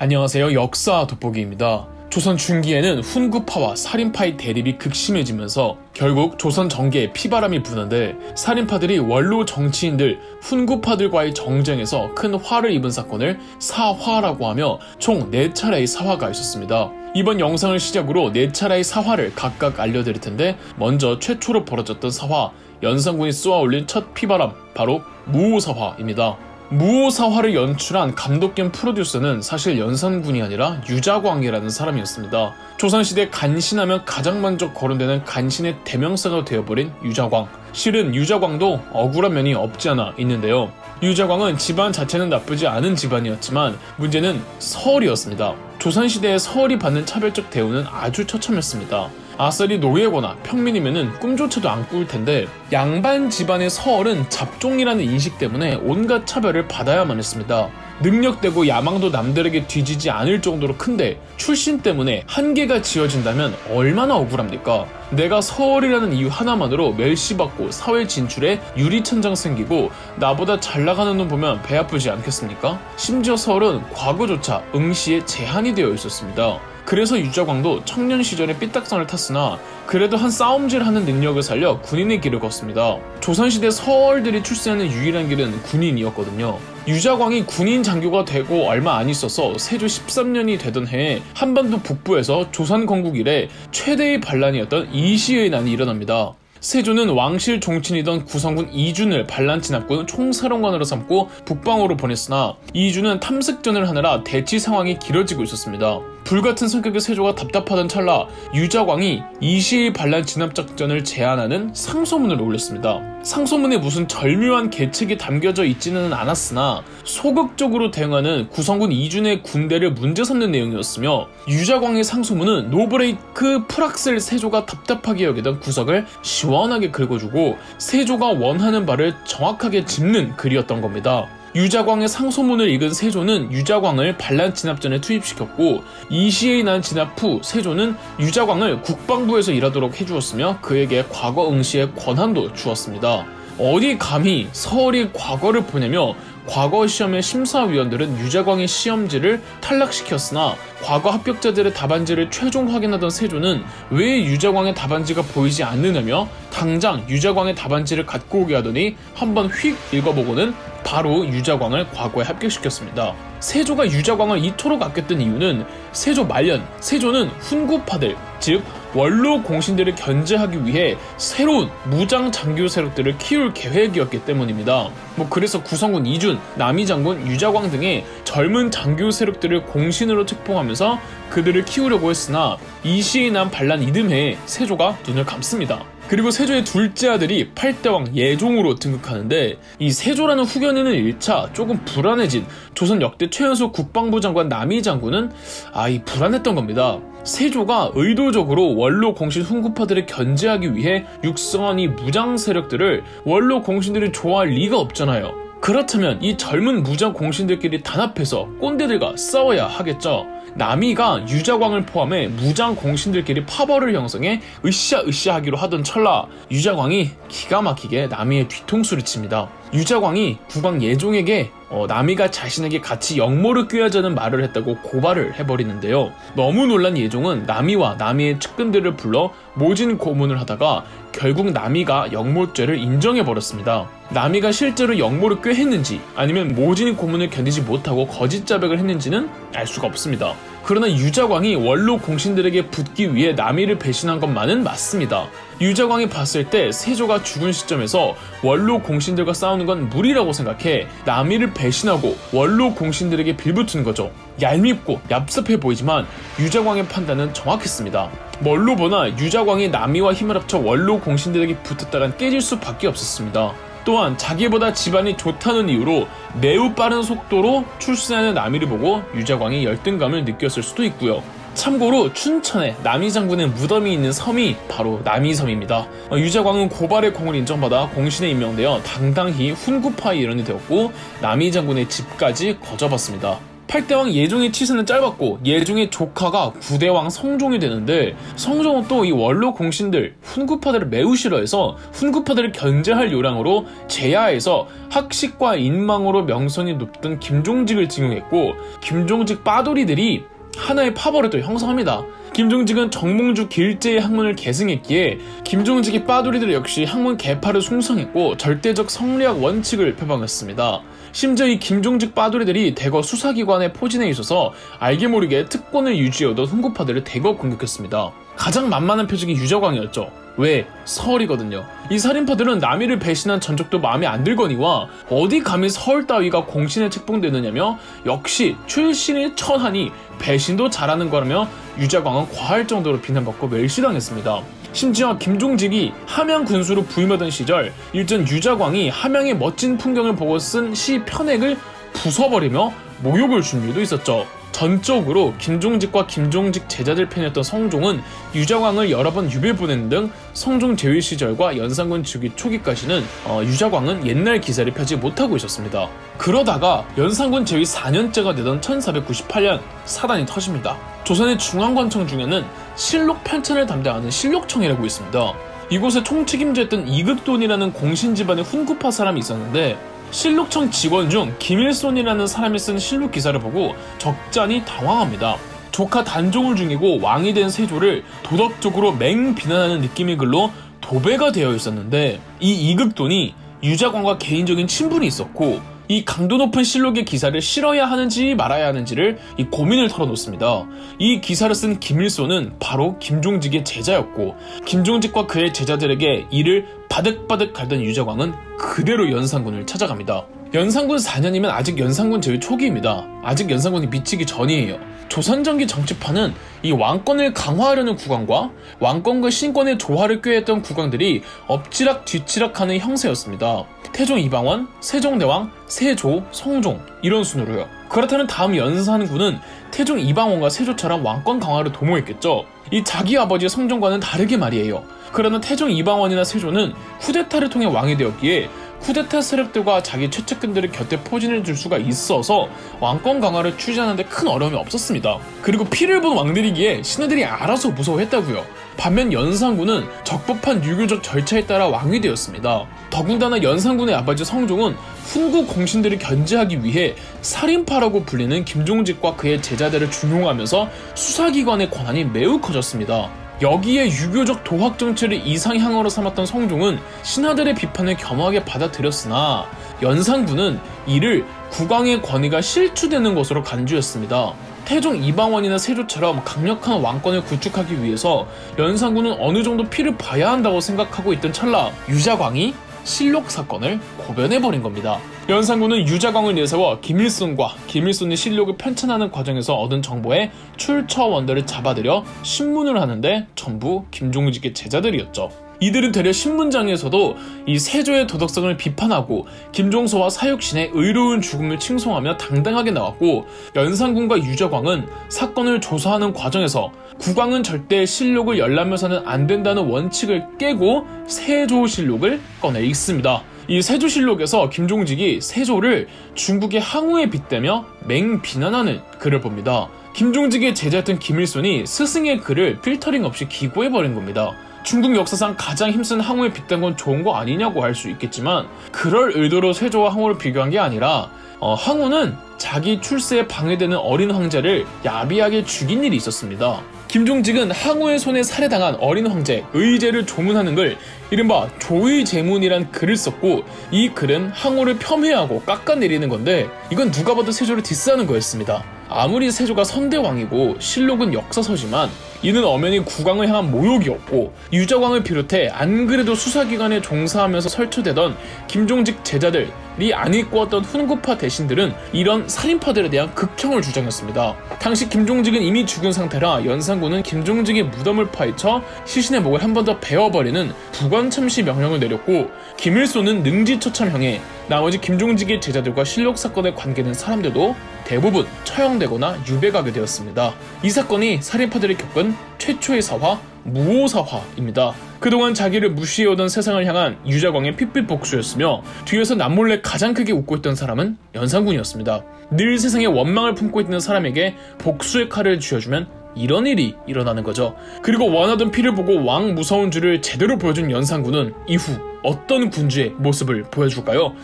안녕하세요. 역사 돋보기입니다. 조선 중기에는 훈구파와 살인파의 대립이 극심해지면서 결국 조선 정계에 피바람이 부는데 살인파들이 원로 정치인들 훈구파들과의 정쟁에서 큰 화를 입은 사건을 사화라고 하며 총 4차례의 사화가 있었습니다. 이번 영상을 시작으로 4차례의 사화를 각각 알려드릴 텐데 먼저 최초로 벌어졌던 사화 연산군이 쏘아올린 첫 피바람 바로 무오사화입니다. 무오사화를 연출한 감독 겸 프로듀서는 사실 연산군이 아니라 유자광이라는 사람이었습니다. 조선시대 간신하면 가장 먼저 거론되는 간신의 대명사가 되어버린 유자광. 실은 유자광도 억울한 면이 없지 않아 있는데요. 유자광은 집안 자체는 나쁘지 않은 집안이었지만 문제는 서얼이었습니다. 조선시대의 서얼이 받는 차별적 대우는 아주 처참했습니다. 아싸리 노예거나 평민이면은 꿈조차도 안 꿀 텐데 양반 집안의 서얼은 잡종이라는 인식 때문에 온갖 차별을 받아야만 했습니다. 능력되고 야망도 남들에게 뒤지지 않을 정도로 큰데 출신 때문에 한계가 지어진다면 얼마나 억울합니까? 내가 서얼이라는 이유 하나만으로 멸시받고 사회 진출에 유리천장 생기고 나보다 잘 나가는 놈 보면 배 아프지 않겠습니까? 심지어 서얼은 과거조차 응시에 제한이 되어 있었습니다. 그래서 유자광도 청년 시절에 삐딱선을 탔으나 그래도 한 싸움질 하는 능력을 살려 군인의 길을 걷습니다. 조선시대 서얼들이 출세하는 유일한 길은 군인이었거든요. 유자광이 군인 장교가 되고 얼마 안 있어서 세조 13년이 되던 해에 한반도 북부에서 조선 건국 이래 최대의 반란이었던 이시의 난이 일어납니다. 세조는 왕실 종친이던 구성군 이준을 반란 진압군 총사령관으로 삼고 북방으로 보냈으나 이준은 탐색전을 하느라 대치 상황이 길어지고 있었습니다. 불같은 성격의 세조가 답답하던 찰나 유자광이 이시의 반란 진압 작전을 제안하는 상소문을 올렸습니다. 상소문에 무슨 절묘한 계책이 담겨져 있지는 않았으나 소극적으로 대응하는 구성군 이준의 군대를 문제 삼는 내용이었으며 유자광의 상소문은 노브레이크 프락셀 세조가 답답하게 여기던 구석을 시원하게 긁어주고 세조가 원하는 바를 정확하게 짚는 글이었던 겁니다. 유자광의 상소문을 읽은 세조는 유자광을 반란 진압전에 투입시켰고 이시에 난 진압 후 세조는 유자광을 국방부에서 일하도록 해주었으며 그에게 과거 응시의 권한도 주었습니다. 어디 감히 서울이 과거를 보내며 과거 시험의 심사위원들은 유자광의 시험지를 탈락시켰으나 과거 합격자들의 답안지를 최종 확인하던 세조는 왜 유자광의 답안지가 보이지 않느냐며 당장 유자광의 답안지를 갖고 오게 하더니 한번 휙 읽어보고는 바로 유자광을 과거에 합격시켰습니다. 세조가 유자광을 이토록 아꼈던 이유는 세조 말년, 세조는 훈구파들, 즉 원로 공신들을 견제하기 위해 새로운 무장 장교 세력들을 키울 계획이었기 때문입니다. 뭐 그래서 구성군 이준, 남이 장군, 유자광 등의 젊은 장교 세력들을 공신으로 책봉하면서 그들을 키우려고 했으나 이시에 난 반란 이듬해에 세조가 눈을 감습니다. 그리고 세조의 둘째 아들이 8대왕 예종으로 등극하는데 이 세조라는 후견인은 1차 조금 불안해진 조선 역대 최연소 국방부 장관 남이 장군은 아 이 불안했던 겁니다. 세조가 의도적으로 원로 공신 훈구파들을 견제하기 위해 육성한 이 무장 세력들을 원로 공신들이 좋아할 리가 없잖아요. 그렇다면 이 젊은 무장 공신들끼리 단합해서 꼰대들과 싸워야 하겠죠. 남이가 유자광을 포함해 무장 공신들끼리 파벌을 형성해 으쌰으쌰 하기로 하던 찰나 유자광이 기가 막히게 남이의 뒤통수를 칩니다. 유자광이 국왕 예종에게 어, 남이가 자신에게 같이 역모를 꾀하자는 말을 했다고 고발을 해버리는데요. 너무 놀란 예종은 남이와 남이의 측근들을 불러 모진 고문을 하다가 결국 남이가 역모죄를 인정해버렸습니다. 남이가 실제로 역모를 꾀했는지 아니면 모진 고문을 견디지 못하고 거짓 자백을 했는지는 알 수가 없습니다. 그러나 유자광이 원로 공신들에게 붙기 위해 남이를 배신한 것만은 맞습니다. 유자광이 봤을 때 세조가 죽은 시점에서 원로 공신들과 싸우는 건 무리라고 생각해 남이를 배신하고 원로 공신들에게 빌붙은 거죠. 얄밉고 얍삽해 보이지만 유자광의 판단은 정확했습니다. 뭘로 보나 유자광이 남이와 힘을 합쳐 원로 공신들에게 붙었다간 깨질 수밖에 없었습니다. 또한 자기보다 집안이 좋다는 이유로 매우 빠른 속도로 출세하는 남이를 보고 유자광이 열등감을 느꼈을 수도 있고요. 참고로 춘천에 남이 장군의 무덤이 있는 섬이 바로 남이섬입니다. 어, 유자광은 고발의 공을 인정받아 공신에 임명되어 당당히 훈구파의 일원이 되었고 남이 장군의 집까지 거저봤습니다. 8대왕 예종의 치세는 짧았고 예종의 조카가 9대왕 성종이 되는데 성종은 또 이 원로 공신들 훈구파들을 매우 싫어해서 훈구파들을 견제할 요량으로 제야에서 학식과 인망으로 명성이 높던 김종직을 징용했고 김종직 빠돌이들이 하나의 파벌을 또 형성합니다. 김종직은 정몽주 길제의 학문을 계승했기에 김종직이 빠돌이들 역시 학문 개파를 숭상했고 절대적 성리학 원칙을 표방했습니다. 심지어 이 김종직 빠돌이들이 대거 수사기관에 포진해 있어서 알게 모르게 특권을 유지해오던 훈구파들을 대거 공격했습니다. 가장 만만한 표적이 유저광이었죠. 왜? 서울이거든요. 이 살인파들은 남이를 배신한 전적도 마음에 안 들거니와 어디 감히 서울 따위가 공신에 책봉되느냐며 역시 출신이 천하니 배신도 잘하는 거라며 유자광은 과할 정도로 비난받고 멸시당했습니다. 심지어 김종직이 함양 군수로 부임하던 시절 일전 유자광이 함양의 멋진 풍경을 보고 쓴 시 편액을 부숴버리며 모욕을 준 일도 있었죠. 전적으로 김종직과 김종직 제자들 편이었던 성종은 유자광을 여러 번 유배 보낸 등 성종 제위 시절과 연산군 즉위 초기까지는 어, 유자광은 옛날 기사를 펴지 못하고 있었습니다. 그러다가 연산군 제위 4년째가 되던 1498년 사단이 터집니다. 조선의 중앙관청 중에는 실록 편찬을 담당하는 실록청이라고 있습니다. 이곳에 총책임자였던 이극돈이라는 공신 집안의 훈구파 사람이 있었는데 실록청 직원 중 김일손이라는 사람이 쓴 실록 기사를 보고 적잖이 당황합니다. 조카 단종을 중이고 왕이 된 세조를 도덕적으로 맹 비난하는 느낌의 글로 도배가 되어 있었는데 이 이극돈이 유자광과 개인적인 친분이 있었고 이 강도 높은 실록의 기사를 실어야 하는지 말아야 하는지를 이 고민을 털어놓습니다. 이 기사를 쓴 김일소는 바로 김종직의 제자였고 김종직과 그의 제자들에게 이를 바득바득 갈던 유자광은 그대로 연산군을 찾아갑니다. 연산군 4년이면 아직 연산군 제위 초기입니다. 아직 연산군이 미치기 전이에요. 조선전기 정치파는 이 왕권을 강화하려는 국왕과 왕권과 신권의 조화를 꾀했던 국왕들이 엎치락 뒤치락하는 형세였습니다. 태종 이방원, 세종대왕, 세조, 성종 이런 순으로요. 그렇다면 다음 연산군은 태종 이방원과 세조처럼 왕권 강화를 도모했겠죠. 이 자기 아버지 성종과는 다르게 말이에요. 그러나 태종 이방원이나 세조는 쿠데타를 통해 왕이 되었기에 쿠데타 세력들과 자기 최측근들을 곁에 포진해 줄 수가 있어서 왕권 강화를 추진하는데 큰 어려움이 없었습니다. 그리고 피를 본 왕들이기에 신하들이 알아서 무서워했다고요. 반면 연산군은 적법한 유교적 절차에 따라 왕이 되었습니다. 더군다나 연산군의 아버지 성종은 훈구 공신들을 견제하기 위해 살인파라고 불리는 김종직과 그의 제자들을 중용하면서 수사기관의 권한이 매우 커졌습니다. 여기에 유교적 도학 정치를 이상향으로 삼았던 성종은 신하들의 비판을 겸허하게 받아들였으나 연산군은 이를 국왕의 권위가 실추되는 것으로 간주했습니다. 태종 이방원이나 세조처럼 강력한 왕권을 구축하기 위해서 연산군은 어느 정도 피를 봐야 한다고 생각하고 있던 찰나 유자광이 실록 사건을 고변해버린 겁니다. 연산군은 유자광을 내세워 김일손과 김일손의 실록을 편찬하는 과정에서 얻은 정보에 출처원들을 잡아들여 신문을 하는데 전부 김종직의 제자들이었죠. 이들은 되려 신문장에서도 이 세조의 도덕성을 비판하고 김종서와 사육신의 의로운 죽음을 칭송하며 당당하게 나왔고 연산군과 유자광은 사건을 조사하는 과정에서 국왕은 절대 실록을 열람해서는 안 된다는 원칙을 깨고 세조실록을 꺼내 읽습니다. 이 세조실록에서 김종직이 세조를 중국의 항우에 빗대며 맹 비난하는 글을 봅니다. 김종직의 제자였던 김일손이 스승의 글을 필터링 없이 기고해버린 겁니다. 중국 역사상 가장 힘쓴 항우에 빗댄 건 좋은 거 아니냐고 할 수 있겠지만 그럴 의도로 세조와 항우를 비교한 게 아니라 어, 항우는 자기 출세에 방해되는 어린 황제를 야비하게 죽인 일이 있었습니다. 김종직은 항우의 손에 살해당한 어린 황제 의제를 조문하는 걸 이른바 조의제문이란 글을 썼고 이 글은 항우를 폄훼하고 깎아내리는 건데 이건 누가 봐도 세조를 디스하는 거였습니다. 아무리 세조가 선대왕이고 실록은 역사서지만 이는 엄연히 국왕을 향한 모욕이었고 유자광을 비롯해 안 그래도 수사기관에 종사하면서 설치되던 김종직 제자들이 안 왔던 훈구파 대신들은 이런 살인파들에 대한 극형을 주장했습니다. 당시 김종직은 이미 죽은 상태라 연산군은 김종직의 무덤을 파헤쳐 시신의 목을 한 번 더 베어버리는 부관참시 명령을 내렸고 김일소는 능지처참형에 나머지 김종직의 제자들과 실록 사건에 관계된 사람들도 대부분 처형되거나 유배가게 되었습니다. 이 사건이 살인파들이 겪은 최초의 사화, 무오사화입니다. 그동안 자기를 무시해오던 세상을 향한 유자광의 핏빛 복수였으며 뒤에서 남몰래 가장 크게 웃고 있던 사람은 연산군이었습니다. 늘 세상에 원망을 품고 있는 사람에게 복수의 칼을 쥐어주면 이런 일이 일어나는 거죠. 그리고 원하던 피를 보고 왕 무서운 줄을 제대로 보여준 연산군은 이후 어떤 군주의 모습을 보여줄까요?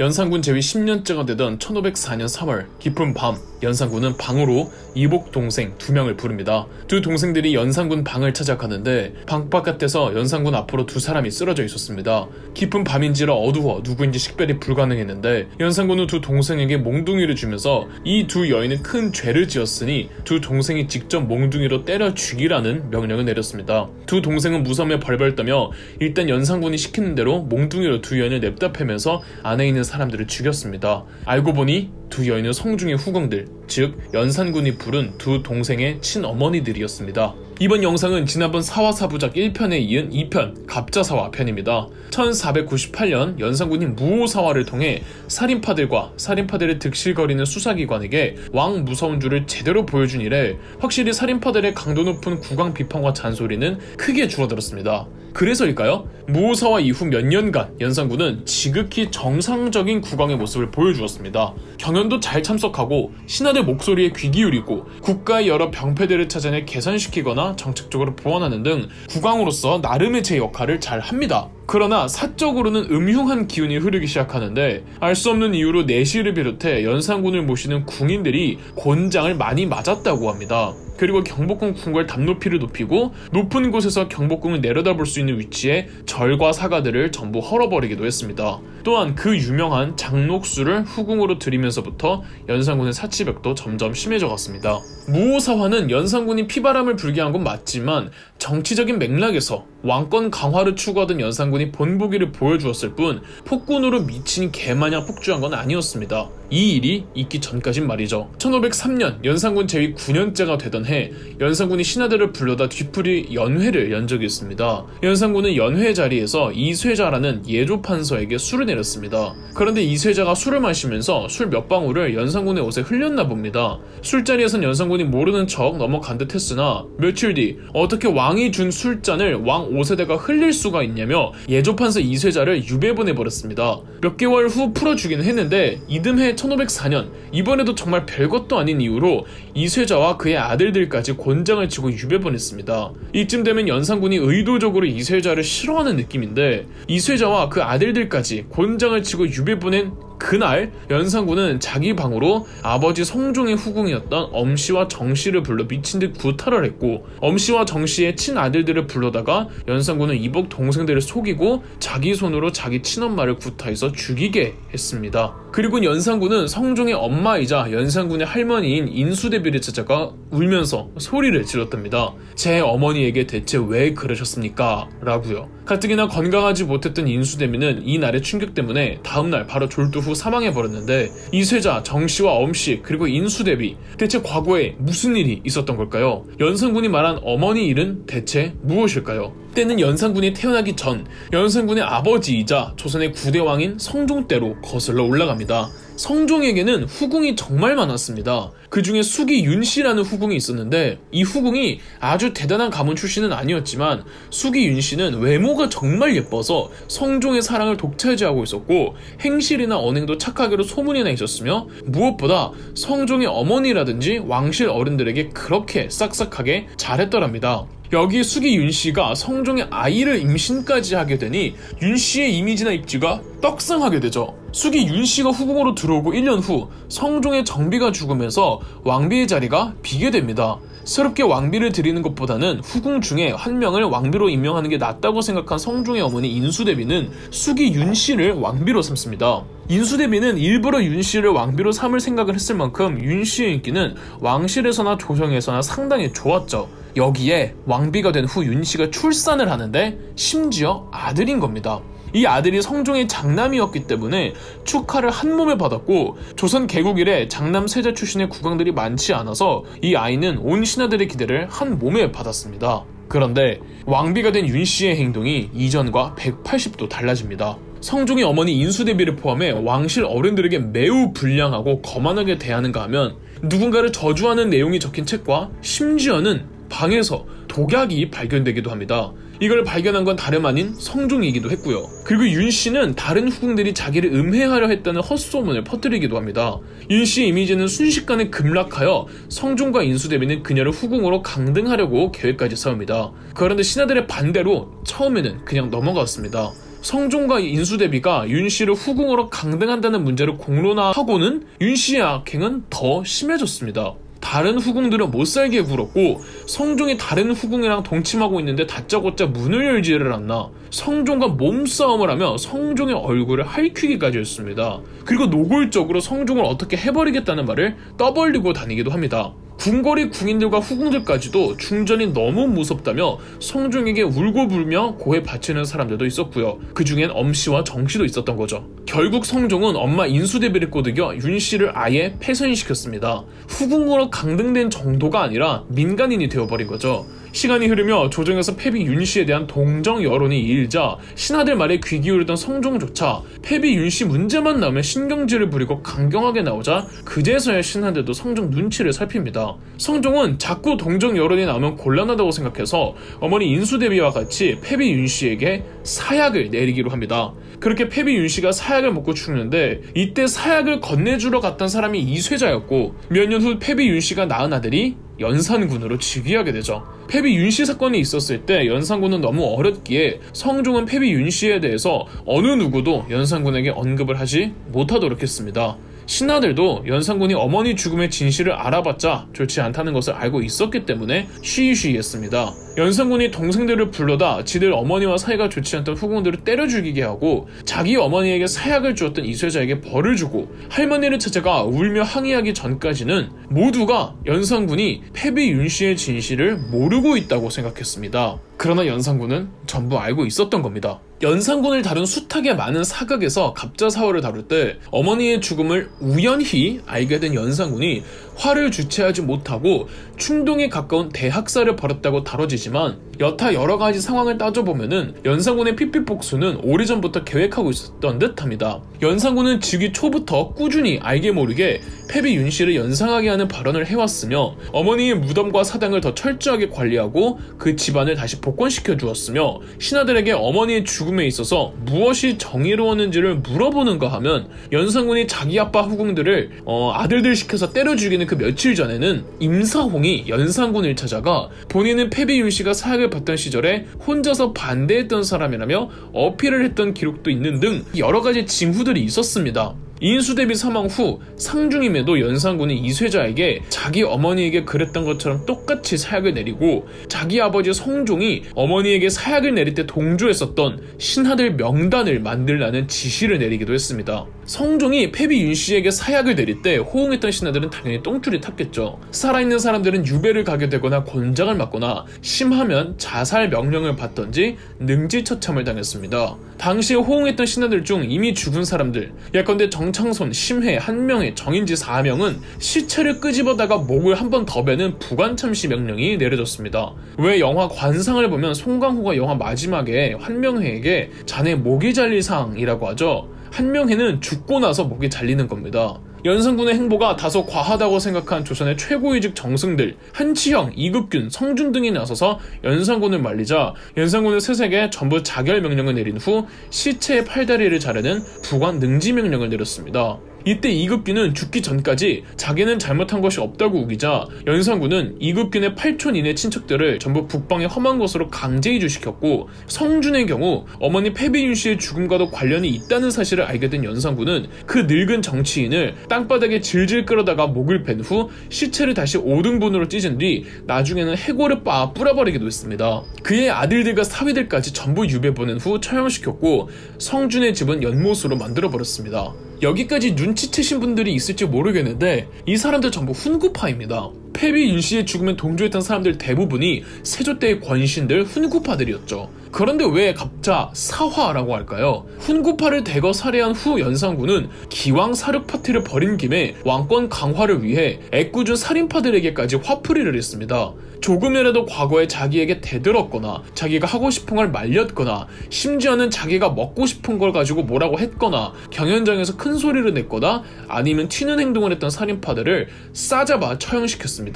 연산군 제위 10년째가 되던 1504년 3월 깊은 밤 연산군은 방으로 이복 동생 두 명을 부릅니다. 두 동생들이 연산군 방을 찾아 가는데 방 바깥에서 연산군 앞으로 두 사람이 쓰러져 있었습니다. 깊은 밤인지라 어두워 누구인지 식별이 불가능했는데 연산군은 두 동생에게 몽둥이를 주면서 이 두 여인은 큰 죄를 지었으니 두 동생이 직접 몽둥이로 때려 죽이라는 명령을 내렸습니다. 두 동생은 무섬에 벌벌 떠며 일단 연산군이 시키는 대로 몽둥이로 두 여인을 냅다 패면서 안에 있는 사람들을 죽였습니다. 알고 보니 두 여인은 성중의 후궁들, 즉 연산군이 부른 두 동생의 친어머니들이었습니다. 이번 영상은 지난번 사화사부작 1편에 이은 2편 갑자사화 편입니다. 1498년 연산군이 무오사화를 통해 살인파들과 살인파들을 득실거리는 수사기관에게 왕 무서운 줄을 제대로 보여준 이래 확실히 살인파들의 강도 높은 국왕 비판과 잔소리는 크게 줄어들었습니다. 그래서일까요? 무오사화 이후 몇 년간 연산군은 지극히 정상적인 국왕의 모습을 보여주었습니다. 경연도 잘 참석하고 신하들 목소리에 귀 기울이고 국가의 여러 병폐들을 찾아내 개선시키거나 정책적으로 보완하는 등 국왕으로서 나름의 제 역할을 잘 합니다. 그러나 사적으로는 음흉한 기운이 흐르기 시작하는데 알 수 없는 이유로 내시를 비롯해 연산군을 모시는 궁인들이 곤장을 많이 맞았다고 합니다. 그리고 경복궁 궁궐 담높이를 높이고 높은 곳에서 경복궁을 내려다볼 수 있는 위치에 절과 사가들을 전부 헐어버리기도 했습니다. 또한 그 유명한 장록수를 후궁으로 들이면서부터 연산군의 사치벽도 점점 심해져 갔습니다. 무오사화는 연산군이 피바람을 불게 한 건 맞지만 정치적인 맥락에서 왕권 강화를 추구하던 연산군이 본보기를 보여주었을 뿐 폭군으로 미친 개마냥 폭주한 건 아니었습니다. 이 일이 있기 전까진 말이죠. 1503년 연산군 제위 9년째가 되던 해 연산군이 신하들을 불러다 뒤풀이 연회를 연 적이 있습니다. 연산군은 연회 자리에서 이쇠자라는 예조 판서에게 술을 내렸습니다. 그런데 이쇠자가 술을 마시면서 술 몇 방울을 연산군의 옷에 흘렸나 봅니다. 술자리에선 연산군이 모르는 척 넘어간 듯 했으나 며칠 뒤 어떻게 왕이 준 술잔을 왕 5세대가 흘릴 수가 있냐며 예조 판서 이쇠자를 유배 보내버렸습니다. 몇 개월 후 풀어주기는 했는데 이듬해 1504년 이번에도 정말 별것도 아닌 이유로 이쇠자와 그의 아들들까지 곤장을 치고 유배 보냈습니다. 이쯤 되면 연산군이 의도적으로 이쇠자를 싫어하는 느낌인데 이쇠자와 그 아들들까지 곤장을 치고 유배 보낸 그날 연산군은 자기 방으로 아버지 성종의 후궁이었던 엄씨와 정씨를 불러 미친 듯 구타를 했고 엄씨와 정씨의 친아들들을 불러다가 연산군은 이복 동생들을 속이고 자기 손으로 자기 친엄마를 구타해서 죽이게 했습니다. 그리고 연산군은 성종의 엄마이자 연산군의 할머니인 인수대비를 찾아가 울면서 소리를 질렀답니다. 제 어머니에게 대체 왜 그러셨습니까? 라고요. 가뜩이나 건강하지 못했던 인수대비는 이 날의 충격 때문에 다음날 바로 졸두 후 사망해버렸는데 이쇠자, 정씨와 엄씨 그리고 인수 대비 대체 과거에 무슨 일이 있었던 걸까요? 연산군이 말한 어머니 일은 대체 무엇일까요? 때는 연산군이 태어나기 전 연산군의 아버지이자 조선의 구대왕인 성종 때로 거슬러 올라갑니다. 성종에게는 후궁이 정말 많았습니다. 그 중에 숙이 윤씨라는 후궁이 있었는데 이 후궁이 아주 대단한 가문 출신은 아니었지만 숙이 윤씨는 외모가 정말 예뻐서 성종의 사랑을 독차지하고 있었고 행실이나 언행도 착하기로 소문이 나 있었으며 무엇보다 성종의 어머니라든지 왕실 어른들에게 그렇게 싹싹하게 잘했더랍니다. 여기 숙이 윤 씨가 성종의 아이를 임신까지 하게 되니 윤 씨의 이미지나 입지가 떡상하게 되죠. 숙이 윤 씨가 후궁으로 들어오고 1년 후 성종의 정비가 죽으면서 왕비의 자리가 비게 됩니다. 새롭게 왕비를 드리는 것보다는 후궁 중에 한 명을 왕비로 임명하는 게 낫다고 생각한 성종의 어머니 인수대비는 숙이 윤 씨를 왕비로 삼습니다. 인수대비는 일부러 윤 씨를 왕비로 삼을 생각을 했을 만큼 윤 씨의 인기는 왕실에서나 조정에서나 상당히 좋았죠. 여기에 왕비가 된 후 윤 씨가 출산을 하는데 심지어 아들인 겁니다. 이 아들이 성종의 장남이었기 때문에 축하를 한 몸에 받았고 조선 개국 이래 장남 세자 출신의 국왕들이 많지 않아서 이 아이는 온 신하들의 기대를 한 몸에 받았습니다. 그런데 왕비가 된 윤 씨의 행동이 이전과 180도 달라집니다. 성종이 어머니 인수대비를 포함해 왕실 어른들에게 매우 불량하고 거만하게 대하는가 하면 누군가를 저주하는 내용이 적힌 책과 심지어는 방에서 독약이 발견되기도 합니다. 이걸 발견한 건 다름 아닌 성종이기도 했고요. 그리고 윤 씨는 다른 후궁들이 자기를 음해하려 했다는 헛소문을 퍼뜨리기도 합니다. 윤 씨의 이미지는 순식간에 급락하여 성종과 인수대비는 그녀를 후궁으로 강등하려고 계획까지 세웁니다. 그런데 신하들의 반대로 처음에는 그냥 넘어갔습니다. 성종과 인수대비가 윤 씨를 후궁으로 강등한다는 문제를 공론화하고는 윤 씨의 악행은 더 심해졌습니다. 다른 후궁들은 못 살게 굴었고 성종이 다른 후궁이랑 동침하고 있는데 다짜고짜 문을 열지를 않나 성종과 몸싸움을 하며 성종의 얼굴을 할퀴기까지 했습니다. 그리고 노골적으로 성종을 어떻게 해버리겠다는 말을 떠벌리고 다니기도 합니다. 궁궐의 궁인들과 후궁들까지도 중전이 너무 무섭다며 성종에게 울고 불며 고해 바치는 사람들도 있었고요. 그 중엔 엄씨와 정씨도 있었던 거죠. 결국 성종은 엄마 인수대비를 꼬드겨 윤씨를 아예 폐선시켰습니다. 후궁으로 강등된 정도가 아니라 민간인이 되어버린 거죠. 시간이 흐르며 조정에서 패비 윤씨에 대한 동정 여론이 일자 신하들 말에 귀 기울이던 성종조차 패비 윤씨 문제만 나오면 신경질을 부리고 강경하게 나오자 그제서야 신하들도 성종 눈치를 살핍니다. 성종은 자꾸 동정 여론이 나오면 곤란하다고 생각해서 어머니 인수대비와 같이 패비 윤씨에게 사약을 내리기로 합니다. 그렇게 패비 윤씨가 사약을 먹고 죽는데 이때 사약을 건네주러 갔던 사람이 이쇠자였고 몇 년 후 패비 윤씨가 낳은 아들이 연산군으로 즉위하게 되죠. 패비 윤씨 사건이 있었을 때 연산군은 너무 어렸기에 성종은 패비 윤씨에 대해서 어느 누구도 연산군에게 언급을 하지 못하도록 했습니다. 신하들도 연산군이 어머니 죽음의 진실을 알아봤자 좋지 않다는 것을 알고 있었기 때문에 쉬쉬했습니다. 연산군이 동생들을 불러다 지들 어머니와 사이가 좋지 않던 후궁들을 때려 죽이게 하고 자기 어머니에게 사약을 주었던 이쇠자에게 벌을 주고 할머니를 찾아가 울며 항의하기 전까지는 모두가 연산군이 패비 윤씨의 진실을 모르고 있다고 생각했습니다. 그러나 연산군은 전부 알고 있었던 겁니다. 연산군을 다룬 숱하게 많은 사극에서 갑자사월을 다룰 때 어머니의 죽음을 우연히 알게 된 연산군이 화를 주체하지 못하고 충동에 가까운 대학살을 벌였다고 다뤄지지만 여타 여러 가지 상황을 따져보면은 연산군의 피피 복수는 오래전부터 계획하고 있었던 듯합니다. 연산군은 즉위 초부터 꾸준히 알게 모르게 패비 윤씨를 연상하게 하는 발언을 해왔으며 어머니의 무덤과 사당을 더 철저하게 관리하고 그 집안을 다시 복권시켜 주었으며 신하들에게 어머니의 죽음에 있어서 무엇이 정의로웠는지를 물어보는가 하면 연산군이 자기 아빠 후궁들을 어, 아들들 시켜서 때려 죽이는 그 며칠 전에는 임사홍이 연산군을 찾아가 본인은 패비 윤씨가 사약을 받던 시절에 혼자서 반대했던 사람이라며 어필을 했던 기록도 있는 등 여러 가지 징후들이 있었습니다. 인수대비 사망 후 상중임에도 연산군은 이쇠자에게 자기 어머니에게 그랬던 것처럼 똑같이 사약을 내리고 자기 아버지 성종이 어머니에게 사약을 내릴 때 동조했었던 신하들 명단을 만들라는 지시를 내리기도 했습니다. 성종이 패비 윤씨에게 사약을 내릴 때 호응했던 신하들은 당연히 똥줄이 탔겠죠. 살아있는 사람들은 유배를 가게 되거나 권장을 맞거나 심하면 자살 명령을 받던지 능지처참을 당했습니다. 당시에 호응했던 신하들 중 이미 죽은 사람들 예컨대 정 창손, 심해, 한명의, 정인지 4명은 시체를 끄집어다가 목을 한 번 더 베는 부관참시 명령이 내려졌습니다. 왜 영화 관상을 보면 송강호가 영화 마지막에 한명회에게 자네 목이 잘릴 상이라고 하죠. 한명회는 죽고 나서 목이 잘리는 겁니다. 연산군의 행보가 다소 과하다고 생각한 조선의 최고위직 정승들 한치형, 이급균, 성준 등이 나서서 연산군을 말리자 연산군은 세색에 전부 자결 명령을 내린 후 시체의 팔다리를 자르는 부관 능지 명령을 내렸습니다. 이때 이급균은 죽기 전까지 자기는 잘못한 것이 없다고 우기자 연산군은 이급균의 8촌인의 친척들을 전부 북방의 험한 곳으로 강제 이주시켰고 성준의 경우 어머니 패비윤 씨의 죽음과도 관련이 있다는 사실을 알게 된 연산군은 그 늙은 정치인을 땅바닥에 질질 끌어다가 목을 벤후 시체를 다시 5등분으로 찢은 뒤 나중에는 해골을 빻아 뿌려버리기도 했습니다. 그의 아들들과 사위들까지 전부 유배 보낸 후 처형시켰고 성준의 집은 연못으로 만들어버렸습니다. 여기까지 눈치채신 분들이 있을지 모르겠는데 이 사람들 전부 훈구파입니다. 패비 윤씨의 죽음에 동조했던 사람들 대부분이 세조 때의 권신들 훈구파들이었죠. 그런데 왜 갑자 사화라고 할까요? 훈구파를 대거 살해한 후 연산군은 기왕 사륙 파티를 벌인 김에 왕권 강화를 위해 애꿎은 살인파들에게까지 화풀이를 했습니다. 조금이라도 과거에 자기에게 대들었거나 자기가 하고 싶은 걸 말렸거나 심지어는 자기가 먹고 싶은 걸 가지고 뭐라고 했거나 경연장에서 큰 소리를 냈거나 아니면 튀는 행동을 했던 살인파들을 싸잡아 처형시켰습니다.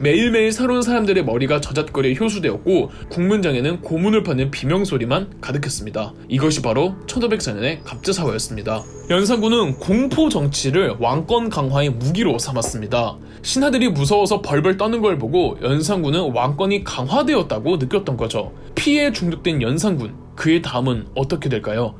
매일매일 새로운 사람들의 머리가 저잣거리에 효수되었고 국문장에는 고문을 받는 비명소리만 가득했습니다. 이것이 바로 1504년의 갑자사화였습니다. 연산군은 공포 정치를 왕권 강화의 무기로 삼았습니다. 신하들이 무서워서 벌벌 떠는 걸 보고 연산군은 왕권이 강화되었다고 느꼈던 거죠. 피에 중독된 연산군, 그의 다음은 어떻게 될까요?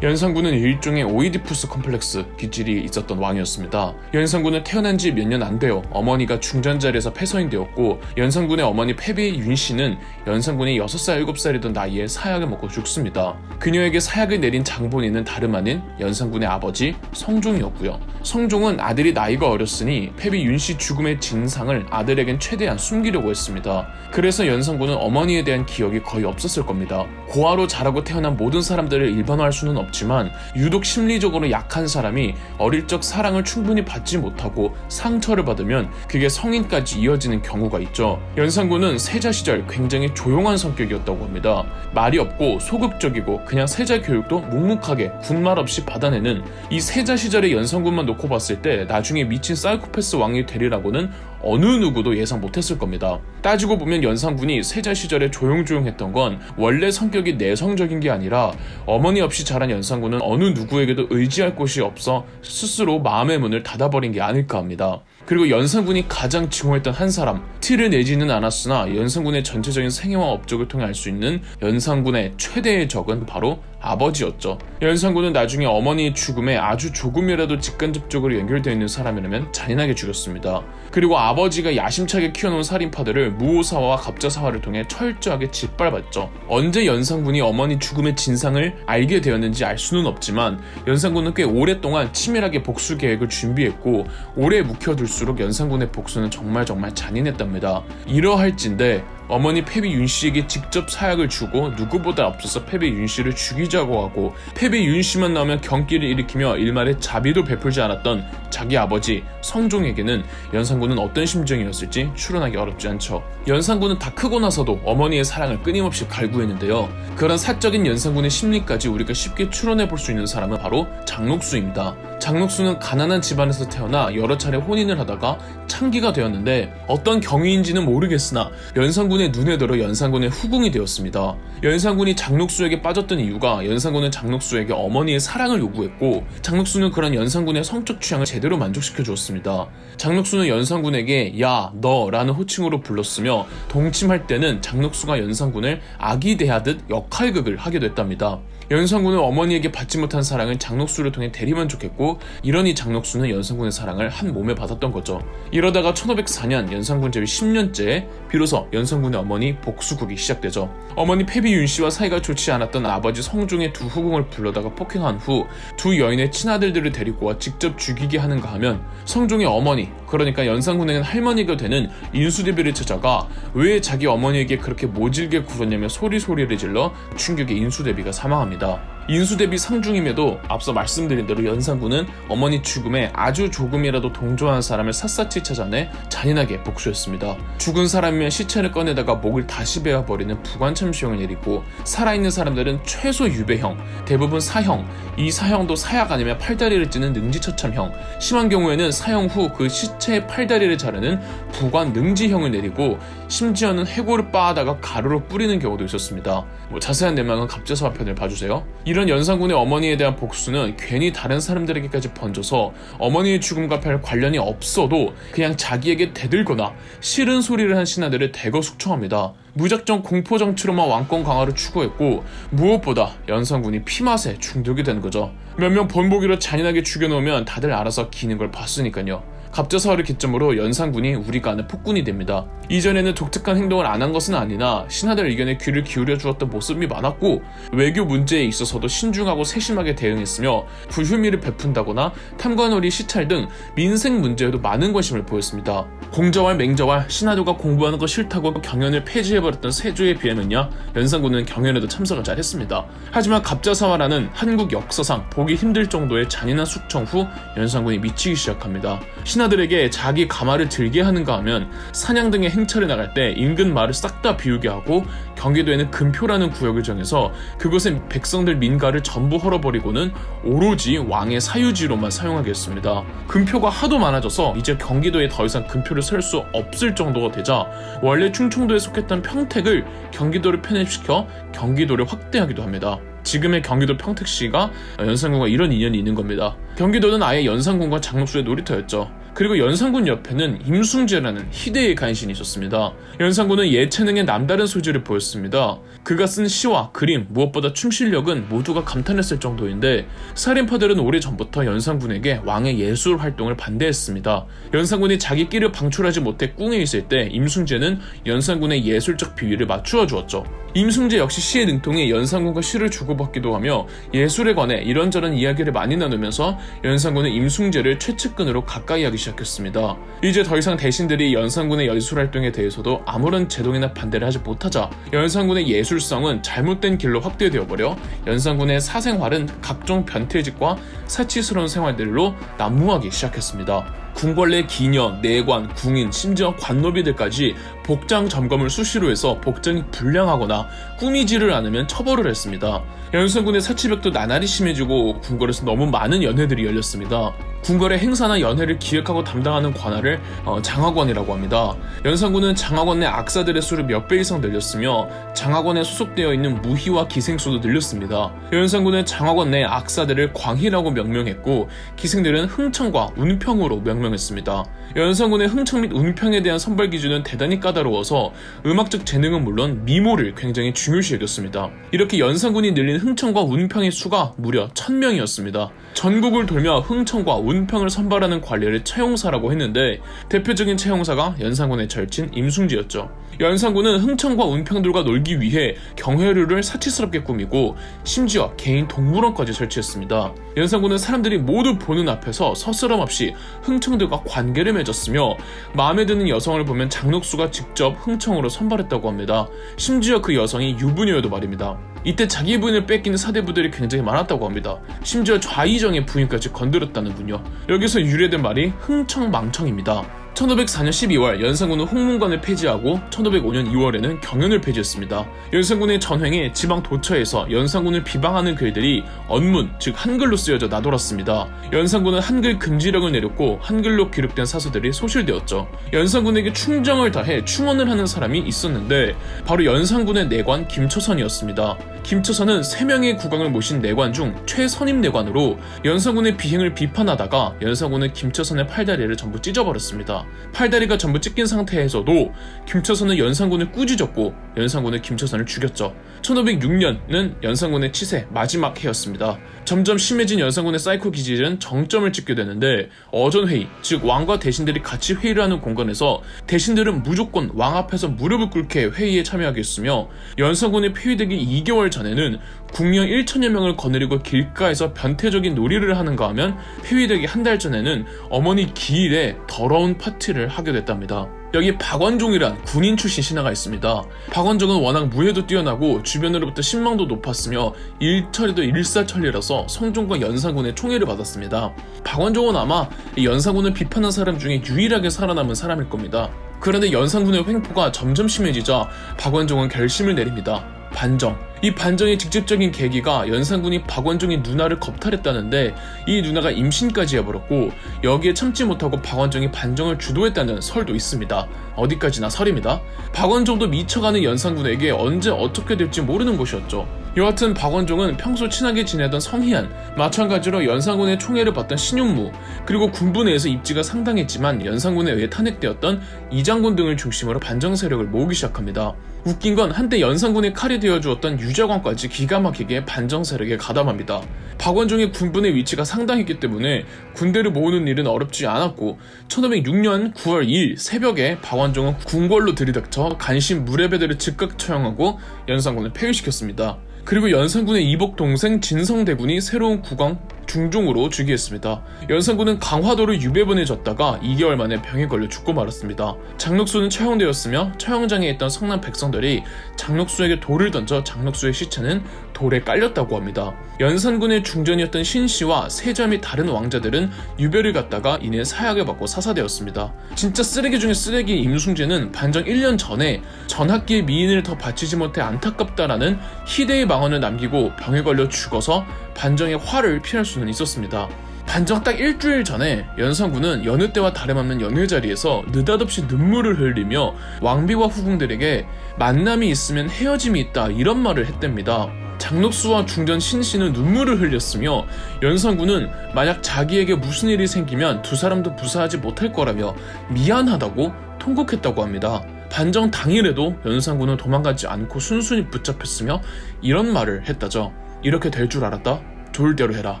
연산군은 일종의 오이디푸스 컴플렉스 기질이 있었던 왕이었습니다. 연산군은 태어난 지 몇 년 안 되어 어머니가 중전 자리에서 폐서인 되었고 연산군의 어머니 폐비 윤 씨는 연산군이 6살 7살이던 나이에 사약을 먹고 죽습니다. 그녀에게 사약을 내린 장본인은 다름 아닌 연산군의 아버지 성종이었고요. 성종은 아들이 나이가 어렸으니 폐비 윤씨 죽음의 진상을 아들에겐 최대한 숨기려고 했습니다. 그래서 연산군은 어머니에 대한 기억이 거의 없었을 겁니다. 고아로 자라고 태어난 모든 사람들을 일반화할 수는 없 없지만 유독 심리적으로 약한 사람이 어릴 적 사랑을 충분히 받지 못하고 상처를 받으면 그게 성인까지 이어지는 경우가 있죠. 연산군은 세자 시절 굉장히 조용한 성격이었다고 합니다. 말이 없고 소극적이고 그냥 세자 교육도 묵묵하게 군말 없이 받아내는 이 세자 시절의 연산군만 놓고 봤을 때 나중에 미친 사이코패스 왕이 되리라고는 어느 누구도 예상 못했을 겁니다. 따지고 보면 연산군이 세자 시절에 조용조용했던 건 원래 성격이 내성적인 게 아니라 어머니 없이 자란 연산군은 어느 누구에게도 의지할 곳이 없어 스스로 마음의 문을 닫아버린 게 아닐까 합니다. 그리고 연산군이 가장 증오했던 한 사람 티를 내지는 않았으나 연산군의 전체적인 생애와 업적을 통해 알 수 있는 연산군의 최대의 적은 바로 아버지였죠. 연산군은 나중에 어머니의 죽음에 아주 조금이라도 직간접적으로 연결되어 있는 사람이라면 잔인하게 죽였습니다. 그리고 아버지가 야심차게 키워놓은 살인파들을 무오사와 갑자사화를 통해 철저하게 짓밟았죠. 언제 연산군이 어머니 죽음의 진상을 알게 되었는지 알 수는 없지만 연산군은 꽤 오랫동안 치밀하게 복수 계획을 준비했고 오래 묵혀둘수록 연산군의 복수는 정말 정말 잔인했답니다. 이러할진데 어머니 페비 윤 씨에게 직접 사약을 주고 누구보다 앞서서 페비 윤 씨를 죽이자고 하고 페비 윤 씨만 나오면 경기를 일으키며 일말의 자비도 베풀지 않았던 자기 아버지 성종에게는 연산군은 어떤 심정이었을지 추론하기 어렵지 않죠. 연산군은 다 크고 나서도 어머니의 사랑을 끊임없이 갈구했는데요. 그런 사적인 연산군의 심리까지 우리가 쉽게 추론해 볼 수 있는 사람은 바로 장록수입니다. 장록수는 가난한 집안에서 태어나 여러 차례 혼인을 하다가 창기가 되었는데 어떤 경위인지는 모르겠으나 연산군의 눈에 들어 연산군의 후궁이 되었습니다. 연산군이 장록수에게 빠졌던 이유가 연산군은 장록수에게 어머니의 사랑을 요구했고 장록수는 그런 연산군의 성적 취향을 제대로 만족시켜 주었습니다. 장록수는 연산군에게 야, 너라는 호칭으로 불렀으며 동침할 때는 장록수가 연산군을 아기 대하듯 역할극을 하게 됐답니다. 연산군은 어머니에게 받지 못한 사랑을 장록수를 통해 대리만족했고 이러니 장록수는 연산군의 사랑을 한 몸에 받았던 거죠. 이러다가 1504년 연산군 제위 10년째 비로소 연산군의 어머니 복수국이 시작되죠. 어머니 패비 윤 씨와 사이가 좋지 않았던 아버지 성종의 두 후궁을 불러다가 폭행한 후 두 여인의 친아들들을 데리고 와 직접 죽이게 하는가 하면 성종의 어머니 그러니까 연산군에겐 할머니가 되는 인수대비를 찾아가 왜 자기 어머니에게 그렇게 모질게 굴었냐며 소리소리를 질러 충격에 인수대비가 사망합니다. 인수대비 상중임에도 앞서 말씀드린 대로 연산군은 어머니 죽음에 아주 조금이라도 동조한 사람을 샅샅이 찾아내 잔인하게 복수했습니다. 죽은 사람이면 시체를 꺼내다가 목을 다시 베어버리는 부관참시형을 내리고 살아있는 사람들은 최소 유배형, 대부분 사형, 이 사형도 사약 아니면 팔다리를 찌는 능지처참형, 심한 경우에는 사형 후 그 시체의 팔다리를 자르는 부관 능지형을 내리고 심지어는 해골을 빻아다가 가루로 뿌리는 경우도 있었습니다. 뭐 자세한 내막은 갑자서화 편을 봐주세요. 이런 연산군의 어머니에 대한 복수는 괜히 다른 사람들에게까지 번져서 어머니의 죽음과 별 관련이 없어도 그냥 자기에게 대들거나 싫은 소리를 한 신하들을 대거 숙청합니다. 무작정 공포 정치로만 왕권 강화를 추구했고 무엇보다 연산군이 피맛에 중독이 되는 거죠. 몇명 본보기로 잔인하게 죽여놓으면 다들 알아서 기는 걸 봤으니까요. 갑자사화를 기점으로 연산군이 우리가 아는 폭군이 됩니다. 이전에는 독특한 행동을 안 한 것은 아니나 신하들 의견에 귀를 기울여 주었던 모습이 많았고 외교 문제에 있어서도 신중하고 세심하게 대응했으며 불효미를 베푼다거나 탐관오리 시찰 등 민생 문제에도 많은 관심을 보였습니다. 공자와 맹자와 신하들과 공부하는 거 싫다고 경연을 폐지해버렸던 세조에 비하면요 연산군은 경연에도 참석을 잘했습니다. 하지만 갑자사화라는 한국 역사상 보기 힘들 정도의 잔인한 숙청 후 연산군이 미치기 시작합니다. 신하 들에게 자기 가마를 들게 하는가 하면 사냥 등의 행차를 나갈 때 인근 마을을 싹 다 비우게 하고 경기도에는 금표라는 구역을 정해서 그곳의 백성들 민가를 전부 헐어버리고는 오로지 왕의 사유지로만 사용하게 했습니다. 금표가 하도 많아져서 이제 경기도에 더 이상 금표를 설 수 없을 정도가 되자 원래 충청도에 속했던 평택을 경기도를 편입시켜 경기도를 확대하기도 합니다. 지금의 경기도 평택시가 연산군과 이런 인연이 있는 겁니다. 경기도는 아예 연산군과 장록수의 놀이터였죠. 그리고 연산군 옆에는 임숭재라는 희대의 간신이 있었습니다. 연산군은 예체능의 남다른 소질을 보였습니다. 그가 쓴 시와 그림, 무엇보다 춤 실력은 모두가 감탄했을 정도인데 살인파들은 오래전부터 연산군에게 왕의 예술 활동을 반대했습니다. 연산군이 자기 끼를 방출하지 못해 꿍에 있을 때 임숭재는 연산군의 예술적 비위를 맞추어 주었죠. 임숭재 역시 시에 능통해 연산군과 시를 주고받기도 하며 예술에 관해 이런저런 이야기를 많이 나누면서 연산군은 임숭재를 최측근으로 가까이 하기 시작했습니다. 이제 더 이상 대신들이 연산군의 예술 활동에 대해서도 아무런 제동이나 반대를 하지 못하자 연산군의 예술성은 잘못된 길로 확대되어 버려 연산군의 사생활은 각종 변태짓과 사치스러운 생활들로 난무하기 시작했습니다. 궁궐내 기녀, 내관, 궁인, 심지어 관노비들까지 복장 점검을 수시로 해서 복장이 불량하거나 꾸미지를 않으면 처벌을 했습니다. 연산군의 사치벽도 나날이 심해지고 궁궐에서 너무 많은 연회들이 열렸습니다. 궁궐의 행사나 연회를 기획하고 담당하는 관할을 어, 장학원이라고 합니다. 연산군은 장학원 내 악사들의 수를 몇 배 이상 늘렸으며 장학원에 소속되어 있는 무희와 기생수도 늘렸습니다. 연산군은 장학원 내 악사들을 광희라고 명명했고 기생들은 흥청과 운평으로 명명했습니다. 연산군의 흥청 및 운평에 대한 선발 기준은 대단히 까다로워서 음악적 재능은 물론 미모를 굉장히 중요시 여겼습니다. 이렇게 연산군이 늘린 흥청과 운평의 수가 무려 1000명이었습니다. 전국을 돌며 흥청과 운 운평을 선발하는 관리를 채용사라고 했는데 대표적인 채용사가 연산군의 절친 임숭지였죠. 연산군은 흥청과 운평들과 놀기 위해 경회류를 사치스럽게 꾸미고 심지어 개인 동물원까지 설치했습니다. 연산군은 사람들이 모두 보는 앞에서 서스럼 없이 흥청들과 관계를 맺었으며 마음에 드는 여성을 보면 장록수가 직접 흥청으로 선발했다고 합니다. 심지어 그 여성이 유부녀여도 말입니다. 이때 자기 부인을 뺏기는 사대부들이 굉장히 많았다고 합니다. 심지어 좌이정의 부인까지 건드렸다는군요. 여기서 유래된 말이 흥청망청입니다. 1504년 12월 연산군은 홍문관을 폐지하고 1505년 2월에는 경연을 폐지했습니다. 연산군의 전횡에 지방 도처에서 연산군을 비방하는 글들이 언문, 즉 한글로 쓰여져 나돌았습니다. 연산군은 한글 금지령을 내렸고 한글로 기록된 사서들이 소실되었죠. 연산군에게 충정을 다해 충원을 하는 사람이 있었는데 바로 연산군의 내관 김초선이었습니다. 김초선은 3명의 국왕을 모신 내관 중 최선임 내관으로 연산군의 비행을 비판하다가 연산군은 김초선의 팔다리를 전부 찢어버렸습니다. 팔다리가 전부 찢긴 상태에서도 김초선은 연산군을 꾸짖었고 연산군은 김초선을 죽였죠. 1506년은 연산군의 치세 마지막 해였습니다. 점점 심해진 연산군의 사이코 기질은 정점을 찍게 되는데 어전회의, 즉 왕과 대신들이 같이 회의를 하는 공간에서 대신들은 무조건 왕 앞에서 무릎을 꿇게 회의에 참여하게 했으며 연산군이 폐위되기 2개월 전에는 궁녀 1천여 명을 거느리고 길가에서 변태적인 놀이를 하는가 하면 폐위되기 한 달 전에는 어머니 기일에 더러운 파티를 하게 됐답니다. 여기 박원종이란 군인 출신 신하가 있습니다. 박원종은 워낙 무예도 뛰어나고 주변으로부터 신망도 높았으며 일처리도 일사천리라서 성종과 연산군의 총애를 받았습니다. 박원종은 아마 연산군을 비판한 사람 중에 유일하게 살아남은 사람일 겁니다. 그런데 연산군의 횡포가 점점 심해지자 박원종은 결심을 내립니다. 반정. 이 반정의 직접적인 계기가 연산군이 박원종의 누나를 겁탈했다는데 이 누나가 임신까지 해버렸고 여기에 참지 못하고 박원종이 반정을 주도했다는 설도 있습니다. 어디까지나 설입니다. 박원종도 미쳐가는 연산군에게 언제 어떻게 될지 모르는 것이었죠. 여하튼 박원종은 평소 친하게 지내던 성희안, 마찬가지로 연산군의 총애를 받던 신용무, 그리고 군부 내에서 입지가 상당했지만 연산군에 의해 탄핵되었던 이장군 등을 중심으로 반정 세력을 모으기 시작합니다. 웃긴 건 한때 연산군의 칼이 되어주었던 유자광까지 기가 막히게 반정 세력에 가담합니다. 박원종의 군부의 위치가 상당했기 때문에 군대를 모으는 일은 어렵지 않았고 1506년 9월 2일 새벽에 박원종은 궁궐로 들이닥쳐 간신 무례배들을 즉각 처형하고 연산군을 폐위시켰습니다. 그리고 연산군의 이복 동생 진성대군이 새로운 국왕 중종으로 즉위했습니다. 연산군은 강화도를 유배분에 졌다가 2개월 만에 병에 걸려 죽고 말았습니다. 장록수는 처형되었으며 처형장에 있던 성남 백성들이 장록수에게 돌을 던져 장록수의 시체는 돌에 깔렸다고 합니다. 연산군의 중전이었던 신씨와 세자 및 다른 왕자들은 유배를 갔다가 이내 사약을 받고 사사되었습니다. 진짜 쓰레기 중에 쓰레기인 임숭재는 반정 1년 전에 전학기의 미인을 더 바치지 못해 안타깝다라는 희대의 망언을 남기고 병에 걸려 죽어서 반정의 화를 피할 수는 있었습니다. 반정 딱 일주일 전에 연산군은 여느 때와 다름없는 연회 자리에서 느닷없이 눈물을 흘리며 왕비와 후궁들에게 만남이 있으면 헤어짐이 있다 이런 말을 했답니다. 장록수와 중전 신씨는 눈물을 흘렸으며 연산군은 만약 자기에게 무슨 일이 생기면 두 사람도 부사하지 못할 거라며 미안하다고 통곡했다고 합니다. 반정 당일에도 연산군은 도망가지 않고 순순히 붙잡혔으며 이런 말을 했다죠. 이렇게 될 줄 알았다? 좋을 대로 해라.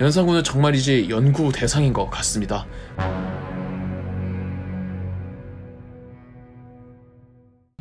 연산군은 정말이지 연구 대상인 것 같습니다.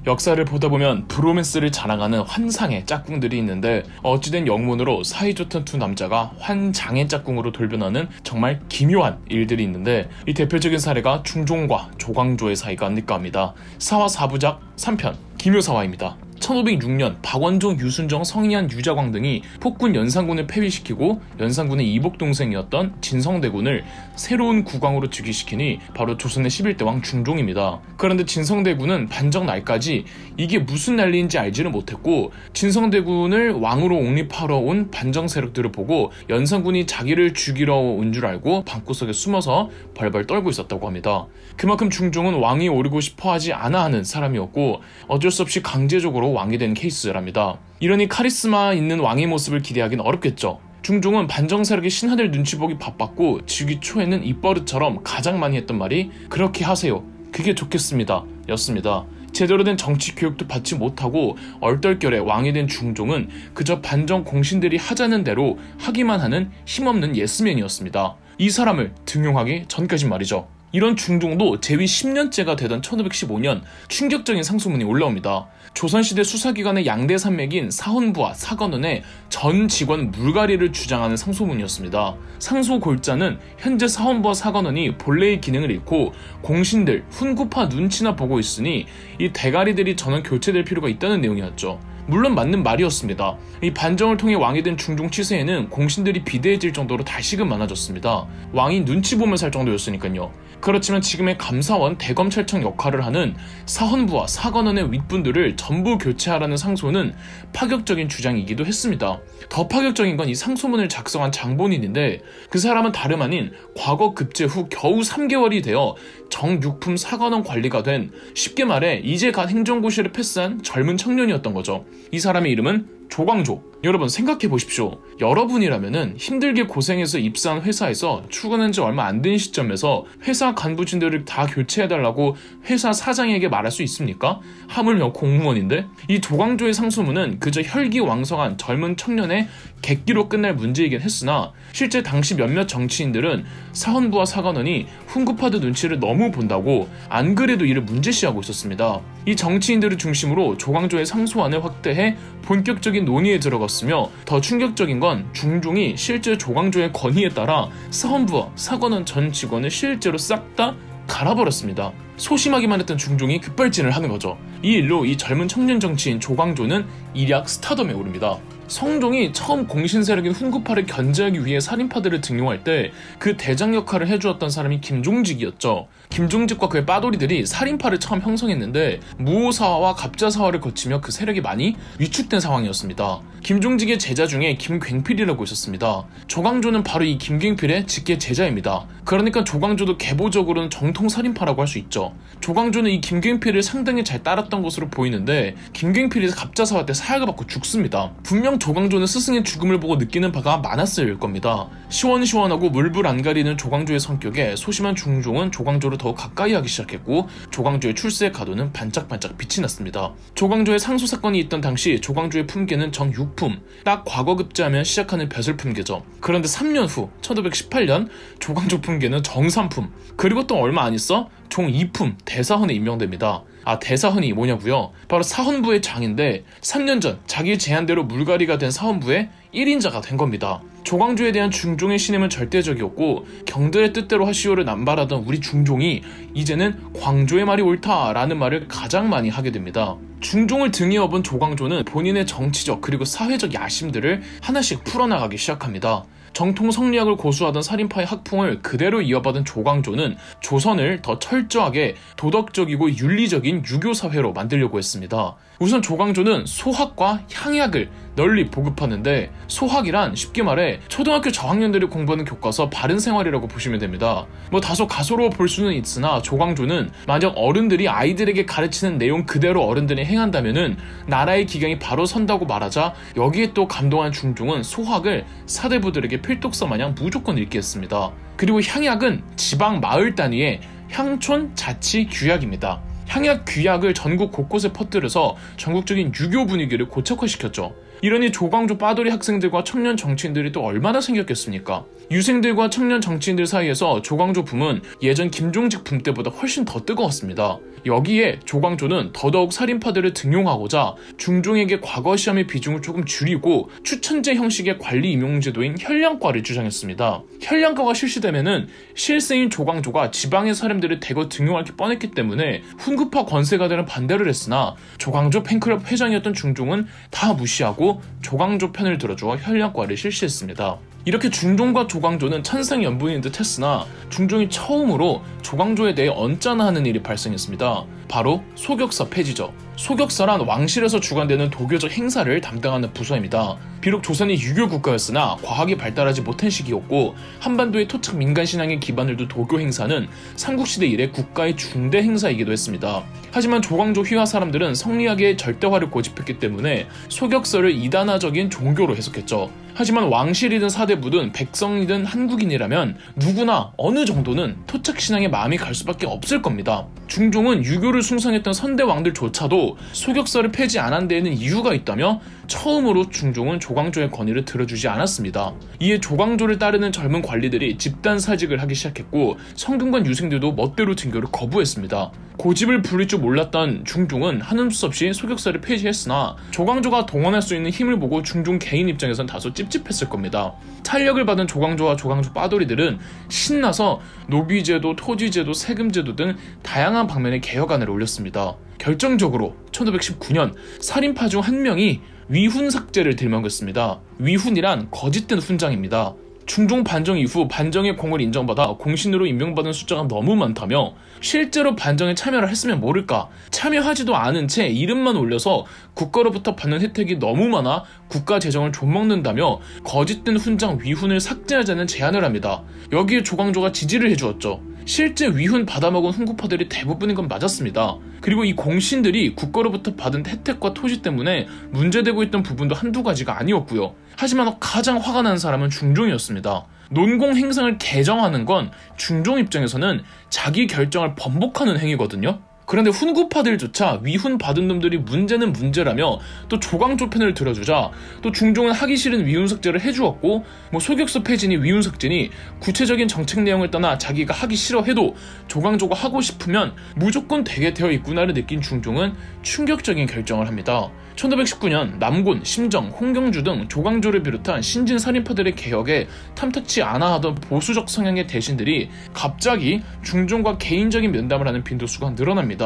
역사를 보다 보면 브로맨스를 자랑하는 환상의 짝꿍들이 있는데 어찌된 영문으로 사이좋던 두 남자가 환장의 짝꿍으로 돌변하는 정말 기묘한 일들이 있는데 이 대표적인 사례가 중종과 조광조의 사이가 아닐까 합니다. 사화 사부작 3편 기묘사화입니다. 1506년 박원종, 유순정, 성희안, 유자광 등이 폭군 연산군을 폐위시키고 연산군의 이복 동생이었던 진성대군을 새로운 국왕으로 즉위시키니 바로 조선의 11대 왕 중종입니다. 그런데 진성대군은 반정 날까지 이게 무슨 난리인지 알지를 못했고 진성대군을 왕으로 옹립하러 온 반정 세력들을 보고 연산군이 자기를 죽이러 온 줄 알고 방구석에 숨어서 벌벌 떨고 있었다고 합니다. 그만큼 중종은 왕이 오르고 싶어 하지 않아 하는 사람이었고 어쩔 수 없이 강제적으로 왕이 된 케이스랍니다. 이러니 카리스마 있는 왕의 모습을 기대하기는 어렵겠죠. 중종은 반정 세력의 신하들 눈치 보기 바빴고 즉위 초에는 입버릇처럼 가장 많이 했던 말이 그렇게 하세요. 그게 좋겠습니다. 였습니다. 제대로 된 정치 교육도 받지 못하고 얼떨결에 왕이 된 중종은 그저 반정 공신들이 하자는 대로 하기만 하는 힘없는 예스맨이었습니다. 이 사람을 등용하기 전까진 말이죠. 이런 중종도 재위 10년째가 되던 1515년 충격적인 상소문이 올라옵니다. 조선시대 수사기관의 양대 산맥인 사헌부와 사관원의 전 직원 물갈이를 주장하는 상소문이었습니다. 상소 골자는 현재 사헌부와 사관원이 본래의 기능을 잃고 공신들, 훈구파 눈치나 보고 있으니 이 대가리들이 전원 교체될 필요가 있다는 내용이었죠. 물론 맞는 말이었습니다. 이 반정을 통해 왕이 된 중종 치세에는 공신들이 비대해질 정도로 다시금 많아졌습니다. 왕이 눈치 살 정도였으니까요. 그렇지만 지금의 감사원 대검찰청 역할을 하는 사헌부와 사관원의 윗분들을 전부 교체하라는 상소는 파격적인 주장이기도 했습니다. 더 파격적인 건 이 상소문을 작성한 장본인인데 그 사람은 다름 아닌 과거 급제 후 겨우 3개월이 되어 정육품 사관원 관리가 된 쉽게 말해 이제 갓 행정고시를 패스한 젊은 청년이었던 거죠. 이 사람의 이름은 조광조. 여러분 생각해 보십시오. 여러분이라면은 힘들게 고생해서 입사한 회사에서 출근한 지 얼마 안 된 시점에서 회사 간부진들을 다 교체해달라고 회사 사장에게 말할 수 있습니까? 하물며 공무원인데? 이 조광조의 상소문은 그저 혈기왕성한 젊은 청년의 객기로 끝날 문제이긴 했으나 실제 당시 몇몇 정치인들은 사헌부와 사관원이 훈구파드 눈치를 너무 본다고 안 그래도 이를 문제시하고 있었습니다. 이 정치인들을 중심으로 조광조의 상소안을 확대해 본격적인 논의에 들어갔으며 더 충격적인 건 중종이 실제 조광조의 건의에 따라 사헌부와 사관원 전 직원을 실제로 싹 다 갈아버렸습니다. 소심하기만 했던 중종이 급발진을 하는 거죠. 이 일로 이 젊은 청년 정치인 조광조는 일약 스타덤에 오릅니다. 성종이 처음 공신 세력인 훈구파를 견제하기 위해 살인파들을 등용할 때 그 대장 역할을 해주었던 사람이 김종직이었죠. 김종직과 그의 빠돌이들이 살인파를 처음 형성했는데 무오사화와 갑자사화를 거치며 그 세력이 많이 위축된 상황이었습니다. 김종직의 제자 중에 김굉필이라고 있었습니다. 조광조는 바로 이 김굉필의 직계 제자입니다. 그러니까 조광조도 계보적으로는 정통 살인파라고 할 수 있죠. 조광조는 이 김굉필을 상당히 잘 따랐던 것으로 보이는데 김굉필이 갑자사화 때 사약을 받고 죽습니다. 분명 조광조는 스승의 죽음을 보고 느끼는 바가 많았을 겁니다. 시원시원하고 물불 안 가리는 조광조의 성격에 소심한 중종은 조광조를 더욱 가까이 하기 시작했고 조광조의 출세의 가도는 반짝반짝 빛이 났습니다. 조광조의 상소 사건이 있던 당시 조광조의 품계는 정육품, 딱 과거 급제하면 시작하는 벼슬 품계죠. 그런데 3년 후 1518년 조광조 품계는 정삼품, 그리고 또 얼마 안 있어 종 2품 대사헌에 임명됩니다. 아 대사헌이 뭐냐고요? 바로 사헌부의 장인데 3년 전 자기 제안대로 물갈이가 된 사헌부의 1인자가 된 겁니다. 조광조에 대한 중종의 신임은 절대적이었고 경들의 뜻대로 하시오를 남발하던 우리 중종이 이제는 광조의 말이 옳다라는 말을 가장 많이 하게 됩니다. 중종을 등에 업은 조광조는 본인의 정치적 그리고 사회적 야심들을 하나씩 풀어나가기 시작합니다. 정통 성리학을 고수하던 살인파의 학풍을 그대로 이어받은 조광조는 조선을 더 철저하게 도덕적이고 윤리적인 유교 사회로 만들려고 했습니다. 우선 조광조는 소학과 향약을 널리 보급하는데 소학이란 쉽게 말해 초등학교 저학년들이 공부하는 교과서 바른 생활이라고 보시면 됩니다. 뭐 다소 가소로워 볼 수는 있으나 조광조는 만약 어른들이 아이들에게 가르치는 내용 그대로 어른들이 행한다면은 나라의 기강이 바로 선다고 말하자 여기에 또 감동한 중종은 소학을 사대부들에게 필독서 마냥 무조건 읽게 했습니다. 그리고 향약은 지방 마을 단위의 향촌 자치 규약입니다. 향약 규약을 전국 곳곳에 퍼뜨려서 전국적인 유교 분위기를 고착화시켰죠. 이러니 조광조 빠돌이 학생들과 청년 정치인들이 또 얼마나 생겼겠습니까? 유생들과 청년 정치인들 사이에서 조광조 붐은 예전 김종직 붐 때보다 훨씬 더 뜨거웠습니다. 여기에 조광조는 더더욱 살인파들을 등용하고자 중종에게 과거 시험의 비중을 조금 줄이고 추천제 형식의 관리 임용 제도인 현량과를 주장했습니다. 현량과가 실시되면은 실세인 조광조가 지방의 사람들을 대거 등용할 게 뻔했기 때문에 훈구파 권세가들은 반대를 했으나 조광조 팬클럽 회장이었던 중종은 다 무시하고 조광조 편을 들어주어 현량과를 실시했습니다. 이렇게 중종과 조광조는 천생연분인 듯 했으나 중종이 처음으로 조광조에 대해 언짢아하는 일이 발생했습니다. 바로 소격사 폐지죠. 소격사란 왕실에서 주관되는 도교적 행사를 담당하는 부서입니다. 비록 조선이 유교 국가였으나 과학이 발달하지 못한 시기였고 한반도의 토착 민간 신앙에 기반을 둔 도교 행사는 삼국시대 이래 국가의 중대 행사이기도 했습니다. 하지만 조광조 휘하 사람들은 성리학의 절대화를 고집했기 때문에 소격서를 이단화적인 종교로 해석했죠. 하지만 왕실이든 사대부든 백성이든 한국인이라면 누구나 어느 정도는 토착 신앙에 마음이 갈 수밖에 없을 겁니다. 중종은 유교를 숭상했던 선대 왕들조차도 소격서를 폐지 안 한 데에는 이유가 있다며 처음으로 중종은 조광조의 권위를 들어주지 않았습니다. 이에 조광조를 따르는 젊은 관리들이 집단 사직을 하기 시작했고 성균관 유생들도 멋대로 등교를 거부했습니다. 고집을 부릴 줄 몰랐던 중종은 하는 수 없이 소격사를 폐지했으나 조광조가 동원할 수 있는 힘을 보고 중종 개인 입장에선 다소 찝찝했을 겁니다. 탄력을 받은 조광조와 조광조 빠돌이들은 신나서 노비제도, 토지제도, 세금제도 등 다양한 방면의 개혁안을 올렸습니다. 결정적으로 1519년 살인파 중 한 명이 위훈 삭제를 들먹였습니다. 위훈이란 거짓된 훈장입니다. 중종 반정 이후 반정의 공을 인정받아 공신으로 임명받은 숫자가 너무 많다며 실제로 반정에 참여를 했으면 모를까 참여하지도 않은 채 이름만 올려서 국가로부터 받는 혜택이 너무 많아 국가 재정을 좀먹는다며 거짓된 훈장 위훈을 삭제하자는 제안을 합니다. 여기에 조광조가 지지를 해주었죠. 실제 위훈 받아먹은 훈구파들이 대부분인 건 맞았습니다. 그리고 이 공신들이 국가로부터 받은 혜택과 토지 때문에 문제되고 있던 부분도 한두 가지가 아니었고요. 하지만 가장 화가 난 사람은 중종이었습니다. 논공 행상을 개정하는 건 중종 입장에서는 자기 결정을 번복하는 행위거든요. 그런데 훈구파들조차 위훈 받은 놈들이 문제는 문제라며 또 조광조 편을 들어주자 또 중종은 하기 싫은 위훈석제를 해주었고 뭐 소격서 폐진이 위훈석제니 구체적인 정책 내용을 떠나 자기가 하기 싫어해도 조광조가 하고 싶으면 무조건 되게 되어 있구나를 느낀 중종은 충격적인 결정을 합니다. 1519년 남곤, 심정, 홍경주 등 조광조를 비롯한 신진 살인파들의 개혁에 탐탁치 않아 하던 보수적 성향의 대신들이 갑자기 중종과 개인적인 면담을 하는 빈도수가 늘어납니다.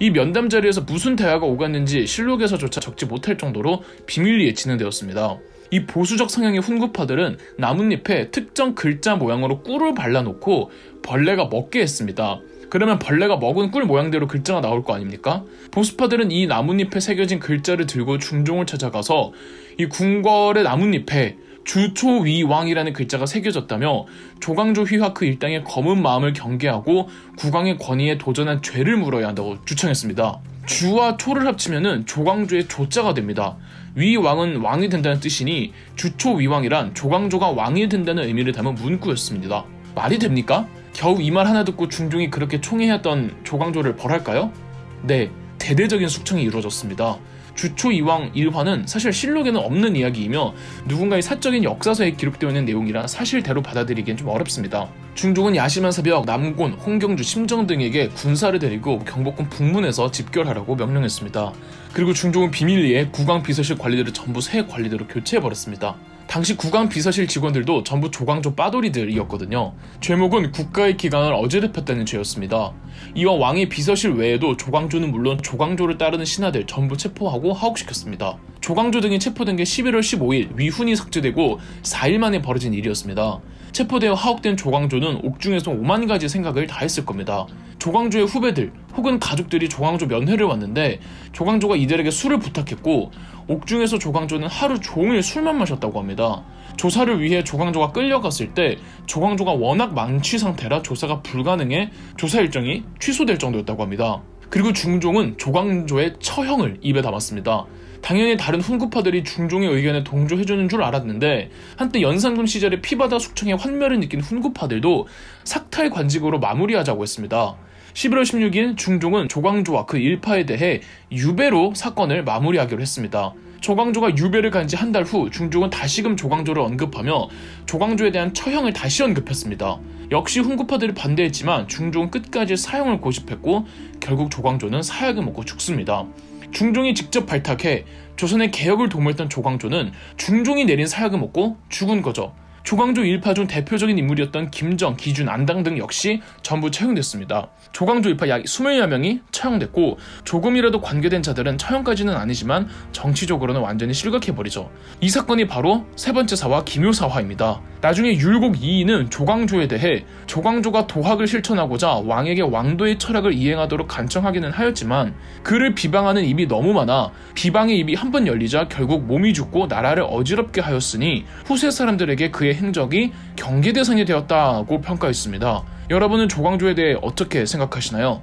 이 면담 자리에서 무슨 대화가 오갔는지 실록에서조차 적지 못할 정도로 비밀리에 진행되었습니다. 이 보수적 성향의 훈구파들은 나뭇잎에 특정 글자 모양으로 꿀을 발라놓고 벌레가 먹게 했습니다. 그러면 벌레가 먹은 꿀 모양대로 글자가 나올 거 아닙니까? 보수파들은 이 나뭇잎에 새겨진 글자를 들고 중종을 찾아가서 이 궁궐의 나뭇잎에 주초위왕이라는 글자가 새겨졌다며 조광조 휘하크 일당의 검은 마음을 경계하고 국왕의 권위에 도전한 죄를 물어야 한다고 주창했습니다. 주와 초를 합치면 조광조의 조자가 됩니다. 위 왕은 왕이 된다는 뜻이니 주초위왕이란 조광조가 왕이 된다는 의미를 담은 문구였습니다. 말이 됩니까? 겨우 이 말 하나 듣고 중종이 그렇게 총애했던 조광조를 벌할까요? 네, 대대적인 숙청이 이루어졌습니다. 주초 이왕 일화는 사실 실록에는 없는 이야기이며 누군가의 사적인 역사서에 기록되어 있는 내용이라 사실대로 받아들이기엔 좀 어렵습니다. 중종은 야심한 새벽 남곤, 홍경주, 심정 등에게 군사를 데리고 경복궁 북문에서 집결하라고 명령했습니다. 그리고 중종은 비밀리에 국왕 비서실 관리들을 전부 새 관리대로 교체해버렸습니다. 당시 국왕 비서실 직원들도 전부 조광조 빠돌이들이었거든요. 죄목은 국가의 기강을 어지럽혔다는 죄였습니다. 이와 왕의 비서실 외에도 조광조는 물론 조광조를 따르는 신하들 전부 체포하고 하옥시켰습니다. 조광조 등이 체포된 게 11월 15일 위훈이 삭제되고 4일 만에 벌어진 일이었습니다. 체포되어 하옥된 조광조는 옥중에서 5만 가지 생각을 다 했을 겁니다. 조광조의 후배들 혹은 가족들이 조광조 면회를 왔는데 조광조가 이들에게 술을 부탁했고 옥중에서 조광조는 하루 종일 술만 마셨다고 합니다. 조사를 위해 조광조가 끌려갔을 때 조광조가 워낙 만취 상태라 조사가 불가능해 조사 일정이 취소될 정도였다고 합니다. 그리고 중종은 조광조의 처형을 입에 담았습니다. 당연히 다른 훈구파들이 중종의 의견에 동조해주는 줄 알았는데 한때 연산군 시절에 피바다 숙청에 환멸을 느낀 훈구파들도 삭탈 관직으로 마무리하자고 했습니다. 11월 16일 중종은 조광조와 그 일파에 대해 유배로 사건을 마무리하기로 했습니다. 조광조가 유배를 간 지 한 달 후 중종은 다시금 조광조를 언급하며 조광조에 대한 처형을 다시 언급했습니다. 역시 훈구파들이 반대했지만 중종은 끝까지 사형을 고집했고 결국 조광조는 사약을 먹고 죽습니다. 중종이 직접 발탁해 조선의 개혁을 도모했던 조광조는 중종이 내린 사약을 먹고 죽은 거죠. 조광조 일파 중 대표적인 인물이었던 김정, 기준, 안당 등 역시 전부 처형됐습니다. 조광조 일파 약 20여 명이 처형됐고 조금이라도 관계된 자들은 처형까지는 아니지만 정치적으로는 완전히 실각해버리죠. 이 사건이 바로 세 번째 사화 김효사화입니다. 나중에 율곡 이이는 조광조에 대해 조광조가 도학을 실천하고자 왕에게 왕도의 철학을 이행하도록 간청하기는 하였지만 그를 비방하는 입이 너무 많아 비방의 입이 한 번 열리자 결국 몸이 죽고 나라를 어지럽게 하였으니 후세 사람들에게 그의 행적이 경계 대상이 되었다고 평가했습니다. 여러분은 조광조에 대해 어떻게 생각하시나요?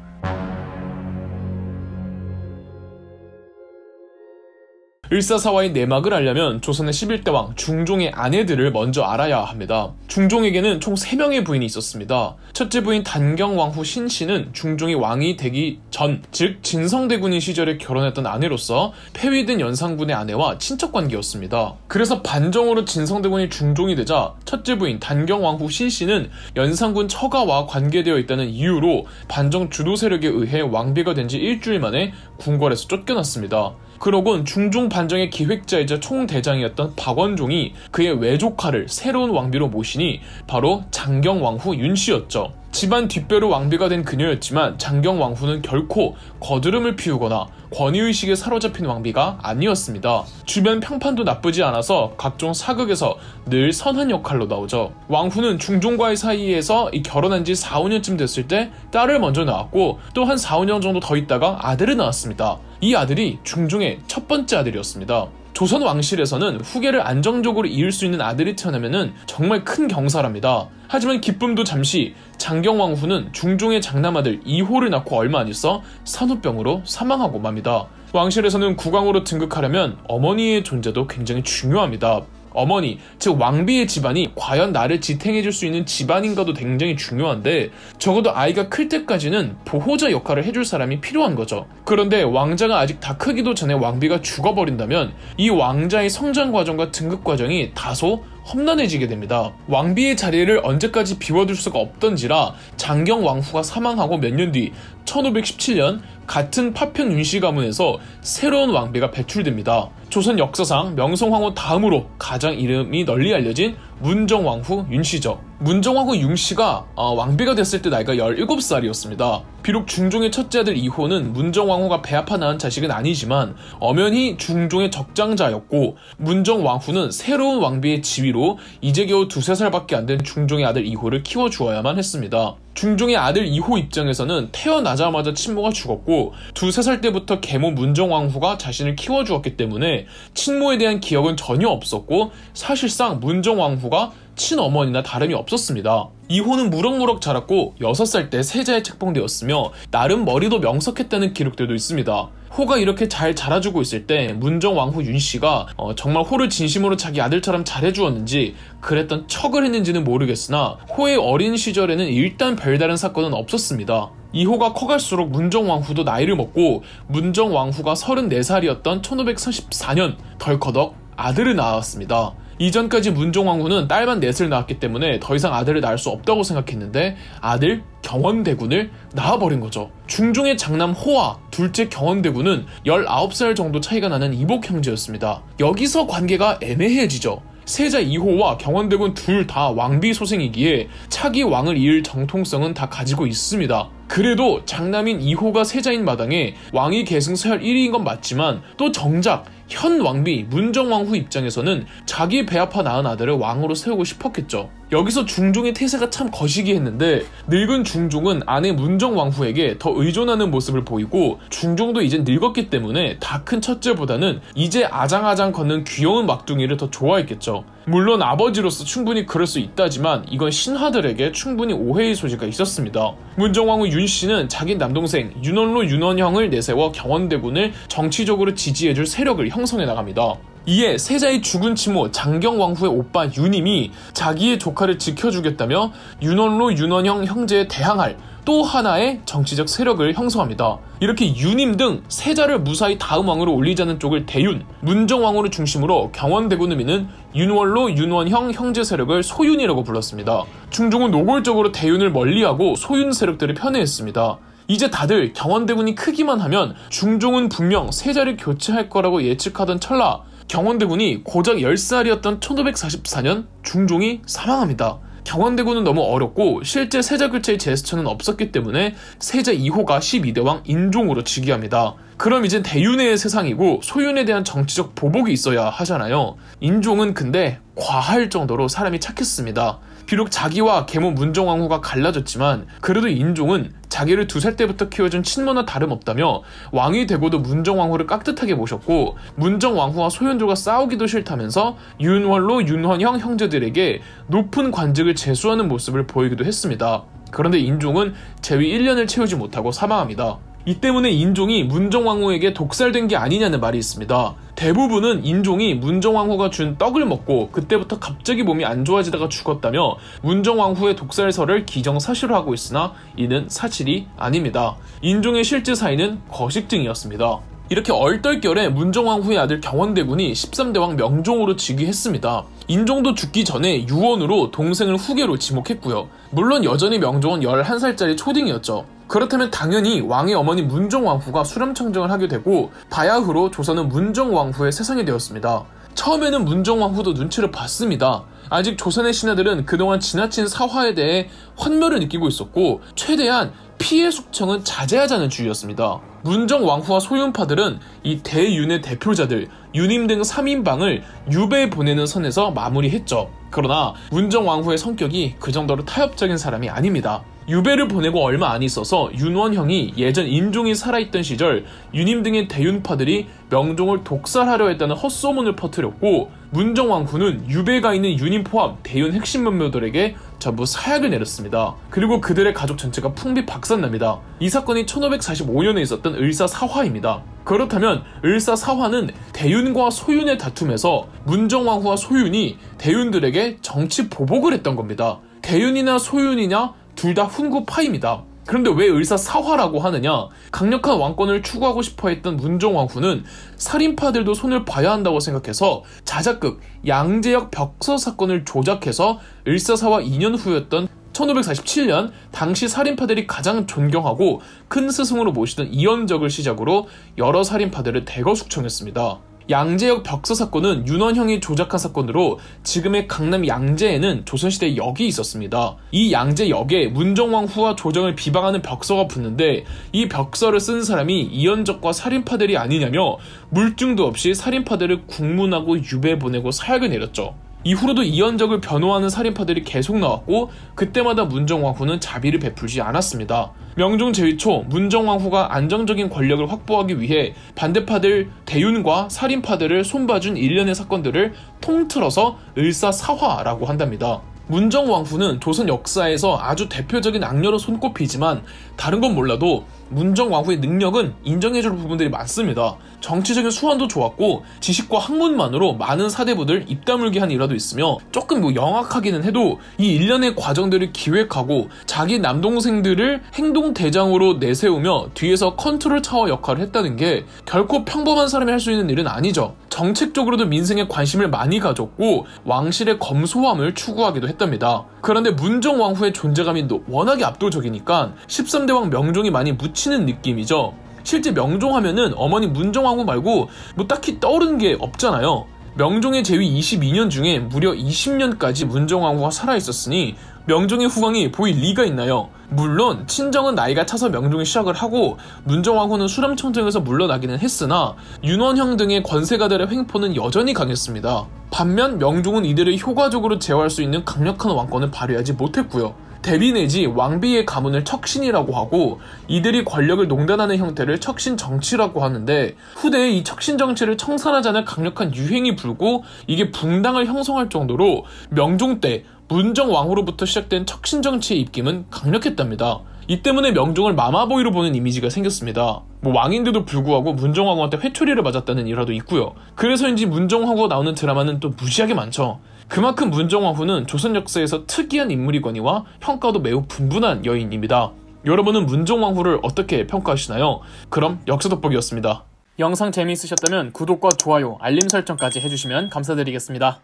을사사화의 내막을 알려면 조선의 11대 왕 중종의 아내들을 먼저 알아야 합니다. 중종에게는 총 3명의 부인이 있었습니다. 첫째 부인 단경왕후 신씨는 중종이 왕이 되기 전, 즉 진성대군인 시절에 결혼했던 아내로서 폐위된 연산군의 아내와 친척 관계였습니다. 그래서 반정으로 진성대군이 중종이 되자 첫째 부인 단경왕후 신씨는 연산군 처가와 관계되어 있다는 이유로 반정 주도 세력에 의해 왕비가 된 지 일주일 만에 궁궐에서 쫓겨났습니다. 그러곤 중종 반정의 기획자이자 총대장이었던 박원종이 그의 외조카를 새로운 왕비로 모시니 바로 장경왕후 윤씨였죠. 집안 뒷배로 왕비가 된 그녀였지만 장경왕후는 결코 거드름을 피우거나 권위의식에 사로잡힌 왕비가 아니었습니다. 주변 평판도 나쁘지 않아서 각종 사극에서 늘 선한 역할로 나오죠. 왕후는 중종과의 사이에서 결혼한 지 4, 5년쯤 됐을 때 딸을 먼저 낳았고 또 한 4, 5년 정도 더 있다가 아들을 낳았습니다. 이 아들이 중종의 첫 번째 아들이었습니다. 조선 왕실에서는 후계를 안정적으로 이을 수 있는 아들이 태어나면 정말 큰 경사랍니다. 하지만 기쁨도 잠시 장경왕 후는 중종의 장남아들 2호를 낳고 얼마 안 있어 산후병으로 사망하고 맙니다. 왕실에서는 국왕으로 등극하려면 어머니의 존재도 굉장히 중요합니다. 어머니, 즉 왕비의 집안이 과연 나를 지탱해줄 수 있는 집안인가도 굉장히 중요한데 적어도 아이가 클 때까지는 보호자 역할을 해줄 사람이 필요한 거죠. 그런데 왕자가 아직 다 크기도 전에 왕비가 죽어버린다면 이 왕자의 성장 과정과 등급 과정이 다소 험난해지게 됩니다. 왕비의 자리를 언제까지 비워둘 수가 없던지라 장경 왕후가 사망하고 몇 년 뒤 1517년 같은 파편 윤씨 가문에서 새로운 왕비가 배출됩니다. 조선 역사상 명성황후 다음으로 가장 이름이 널리 알려진 문정왕후 윤씨죠. 문정왕후 윤씨가 어, 왕비가 됐을 때 나이가 17살이었습니다. 비록 중종의 첫째 아들 이호는 문정왕후가 배아파 낳은 자식은 아니지만 엄연히 중종의 적장자였고 문정왕후는 새로운 왕비의 지위로 이제 겨우 두세 살밖에 안 된 중종의 아들 이호를 키워주어야만 했습니다. 중종의 아들 이호 입장에서는 태어나자마자 친모가 죽었고 두세 살 때부터 계모 문정왕후가 자신을 키워주었기 때문에 친모에 대한 기억은 전혀 없었고 사실상 문정왕후가 친어머니나 다름이 없었습니다. 이호는 무럭무럭 자랐고 6살 때 세자에 책봉되었으며 나름 머리도 명석했다는 기록들도 있습니다. 호가 이렇게 잘 자라주고 있을 때 문정왕후 윤씨가 어, 정말 호를 진심으로 자기 아들처럼 잘해주었는지 그랬던 척을 했는지는 모르겠으나 호의 어린 시절에는 일단 별다른 사건은 없었습니다. 이호가 커갈수록 문정왕후도 나이를 먹고 문정왕후가 34살이었던 1534년 덜커덕 아들을 낳았습니다. 이전까지 문종왕후는 딸만 넷을 낳았기 때문에 더 이상 아들을 낳을 수 없다고 생각했는데 아들 경원대군을 낳아버린 거죠. 중종의 장남 호와 둘째 경원대군은 19살 정도 차이가 나는 이복 형제였습니다. 여기서 관계가 애매해지죠. 세자 2호와 경원대군 둘 다 왕비 소생이기에 차기 왕을 이을 정통성은 다 가지고 있습니다. 그래도 장남인 2호가 세자인 마당에 왕위 계승 서열 1위인 건 맞지만 또 정작 현 왕비 문정왕후 입장에서는 자기 배아파 낳은 아들을 왕으로 세우고 싶었겠죠. 여기서 중종의 태세가 참 거시기했는데 늙은 중종은 아내 문정왕후에게 더 의존하는 모습을 보이고 중종도 이제 늙었기 때문에 다 큰 첫째보다는 이제 아장아장 걷는 귀여운 막둥이를 더 좋아했겠죠. 물론 아버지로서 충분히 그럴 수 있다지만 이건 신하들에게 충분히 오해의 소지가 있었습니다. 문정왕후 윤 씨는 자기 남동생 윤원로 윤원형을 내세워 경원대군을 정치적으로 지지해줄 세력을 형성해 나갑니다. 이에 세자의 죽은 치모 장경왕후의 오빠 윤임이 자기의 조카를 지켜주겠다며 윤원로 윤원형 형제에 대항할 또 하나의 정치적 세력을 형성합니다. 이렇게 윤임 등 세자를 무사히 다음 왕으로 올리자는 쪽을 대윤, 문정왕후를 중심으로 경원대군 의미는 윤원로 윤원형 형제 세력을 소윤이라고 불렀습니다. 중종은 노골적으로 대윤을 멀리하고 소윤 세력들을 편애했습니다. 이제 다들 경원대군이 크기만 하면 중종은 분명 세자를 교체할 거라고 예측하던 찰나 경원대군이 고작 10살이었던 1544년 중종이 사망합니다. 경원대군은 너무 어렵고 실제 세자 교체의 제스처는 없었기 때문에 세자 2호가 12대왕 인종으로 즉위합니다. 그럼 이젠 대윤회의 세상이고 소윤에 대한 정치적 보복이 있어야 하잖아요. 인종은 근데 과할 정도로 사람이 착했습니다. 비록 자기와 계모 문정왕후가 갈라졌지만 그래도 인종은 자기를 두 살 때부터 키워준 친모나 다름없다며 왕이 되고도 문정왕후를 깍듯하게 모셨고 문정왕후와 소현조가 싸우기도 싫다면서 윤월로 윤헌형 형제들에게 높은 관직을 제수하는 모습을 보이기도 했습니다. 그런데 인종은 재위 1년을 채우지 못하고 사망합니다. 이 때문에 인종이 문정왕후에게 독살된 게 아니냐는 말이 있습니다. 대부분은 인종이 문정왕후가 준 떡을 먹고 그때부터 갑자기 몸이 안 좋아지다가 죽었다며 문정왕후의 독살설을 기정사실화하고 있으나 이는 사실이 아닙니다. 인종의 실제 사인은 거식증이었습니다. 이렇게 얼떨결에 문정왕후의 아들 경원대군이 13대왕 명종으로 즉위했습니다. 인종도 죽기 전에 유언으로 동생을 후계로 지목했고요. 물론 여전히 명종은 11살짜리 초딩이었죠. 그렇다면 당연히 왕의 어머니 문정왕후가 수렴청정을 하게 되고 바야흐로 조선은 문정왕후의 세상이 되었습니다. 처음에는 문정왕후도 눈치를 봤습니다. 아직 조선의 신하들은 그동안 지나친 사화에 대해 환멸을 느끼고 있었고 최대한 피해 숙청은 자제하자는 주의였습니다. 문정 왕후와 소윤파들은 이 대윤의 대표자들 유님 등 3인방을 유배에 보내는 선에서 마무리했죠. 그러나 문정 왕후의 성격이 그 정도로 타협적인 사람이 아닙니다. 유배를 보내고 얼마 안 있어서 윤원형이 예전 인종이 살아있던 시절 유님 등의 대윤파들이 명종을 독살하려 했다는 헛소문을 퍼뜨렸고 문정왕후는 유배가 있는 유님 포함 대윤 핵심門묘들에게 전부 사약을 내렸습니다. 그리고 그들의 가족 전체가 풍비 박산납니다. 이 사건이 1545년에 있었던 을사사화입니다. 그렇다면 을사사화는 대윤과 소윤의 다툼에서 문정왕후와 소윤이 대윤들에게 정치 보복을 했던 겁니다. 대윤이나 소윤이냐 둘 다 훈구파입니다. 그런데 왜 을사 사화라고 하느냐? 강력한 왕권을 추구하고 싶어 했던 문종왕후는 살인파들도 손을 봐야 한다고 생각해서 자작극 양재역 벽서 사건을 조작해서 을사사화 2년 후였던 1547년 당시 살인파들이 가장 존경하고 큰 스승으로 모시던 이연적을 시작으로 여러 살인파들을 대거 숙청했습니다. 양재역 벽서 사건은 윤원형이 조작한 사건으로 지금의 강남 양재에는 조선시대 역이 있었습니다. 이 양재역에 문정왕 후와 조정을 비방하는 벽서가 붙는데 이 벽서를 쓴 사람이 이현적과 살인파들이 아니냐며 물증도 없이 살인파들을 국문하고 유배 보내고 사약을 내렸죠. 이후로도 이현적을 변호하는 살인파들이 계속 나왔고 그때마다 문정왕후는 자비를 베풀지 않았습니다. 명종 제위 초 문정왕후가 안정적인 권력을 확보하기 위해 반대파들 대윤과 살인파들을 손봐준 일련의 사건들을 통틀어서 을사사화라고 한답니다. 문정 왕후는 조선 역사에서 아주 대표적인 악녀로 손꼽히지만 다른 건 몰라도 문정 왕후의 능력은 인정해줄 부분들이 많습니다. 정치적인 수완도 좋았고 지식과 학문만으로 많은 사대부들 입다물게 한 일화도 있으며 조금 뭐 영악하기는 해도 이 일련의 과정들을 기획하고 자기 남동생들을 행동 대장으로 내세우며 뒤에서 컨트롤 타워 역할을 했다는 게 결코 평범한 사람이 할 수 있는 일은 아니죠. 정책적으로도 민생에 관심을 많이 가졌고 왕실의 검소함을 추구하기도 했답니다. 그런데 문정왕후의 존재감이 워낙에 압도적이니까 13대 왕 명종이 많이 묻히는 느낌이죠. 실제 명종하면은 어머니 문정왕후 말고 뭐 딱히 떠오르는 게 없잖아요. 명종의 재위 22년 중에 무려 20년까지 문정왕후가 살아있었으니 명종의 후광이 보일 리가 있나요? 물론 친정은 나이가 차서 명종이 시작을 하고 문정왕후는 수렴청정에서 물러나기는 했으나 윤원형 등의 권세가들의 횡포는 여전히 강했습니다. 반면 명종은 이들을 효과적으로 제어할 수 있는 강력한 왕권을 발휘하지 못했고요. 대비 내지 왕비의 가문을 척신이라고 하고 이들이 권력을 농단하는 형태를 척신 정치라고 하는데 후대에 이 척신 정치를 청산하자는 강력한 유행이 불고 이게 붕당을 형성할 정도로 명종 때 문정 왕후로부터 시작된 척신 정치의 입김은 강력했답니다. 이 때문에 명종을 마마보이로 보는 이미지가 생겼습니다. 뭐 왕인데도 불구하고 문정왕후한테 회초리를 맞았다는 일화도 있고요. 그래서인지 문정왕후가 나오는 드라마는 또 무지하게 많죠. 그만큼 문정왕후는 조선 역사에서 특이한 인물이거니와 평가도 매우 분분한 여인입니다. 여러분은 문정왕후를 어떻게 평가하시나요? 그럼 역사 돋보기였습니다. 영상 재미있으셨다면 구독과 좋아요, 알림 설정까지 해주시면 감사드리겠습니다.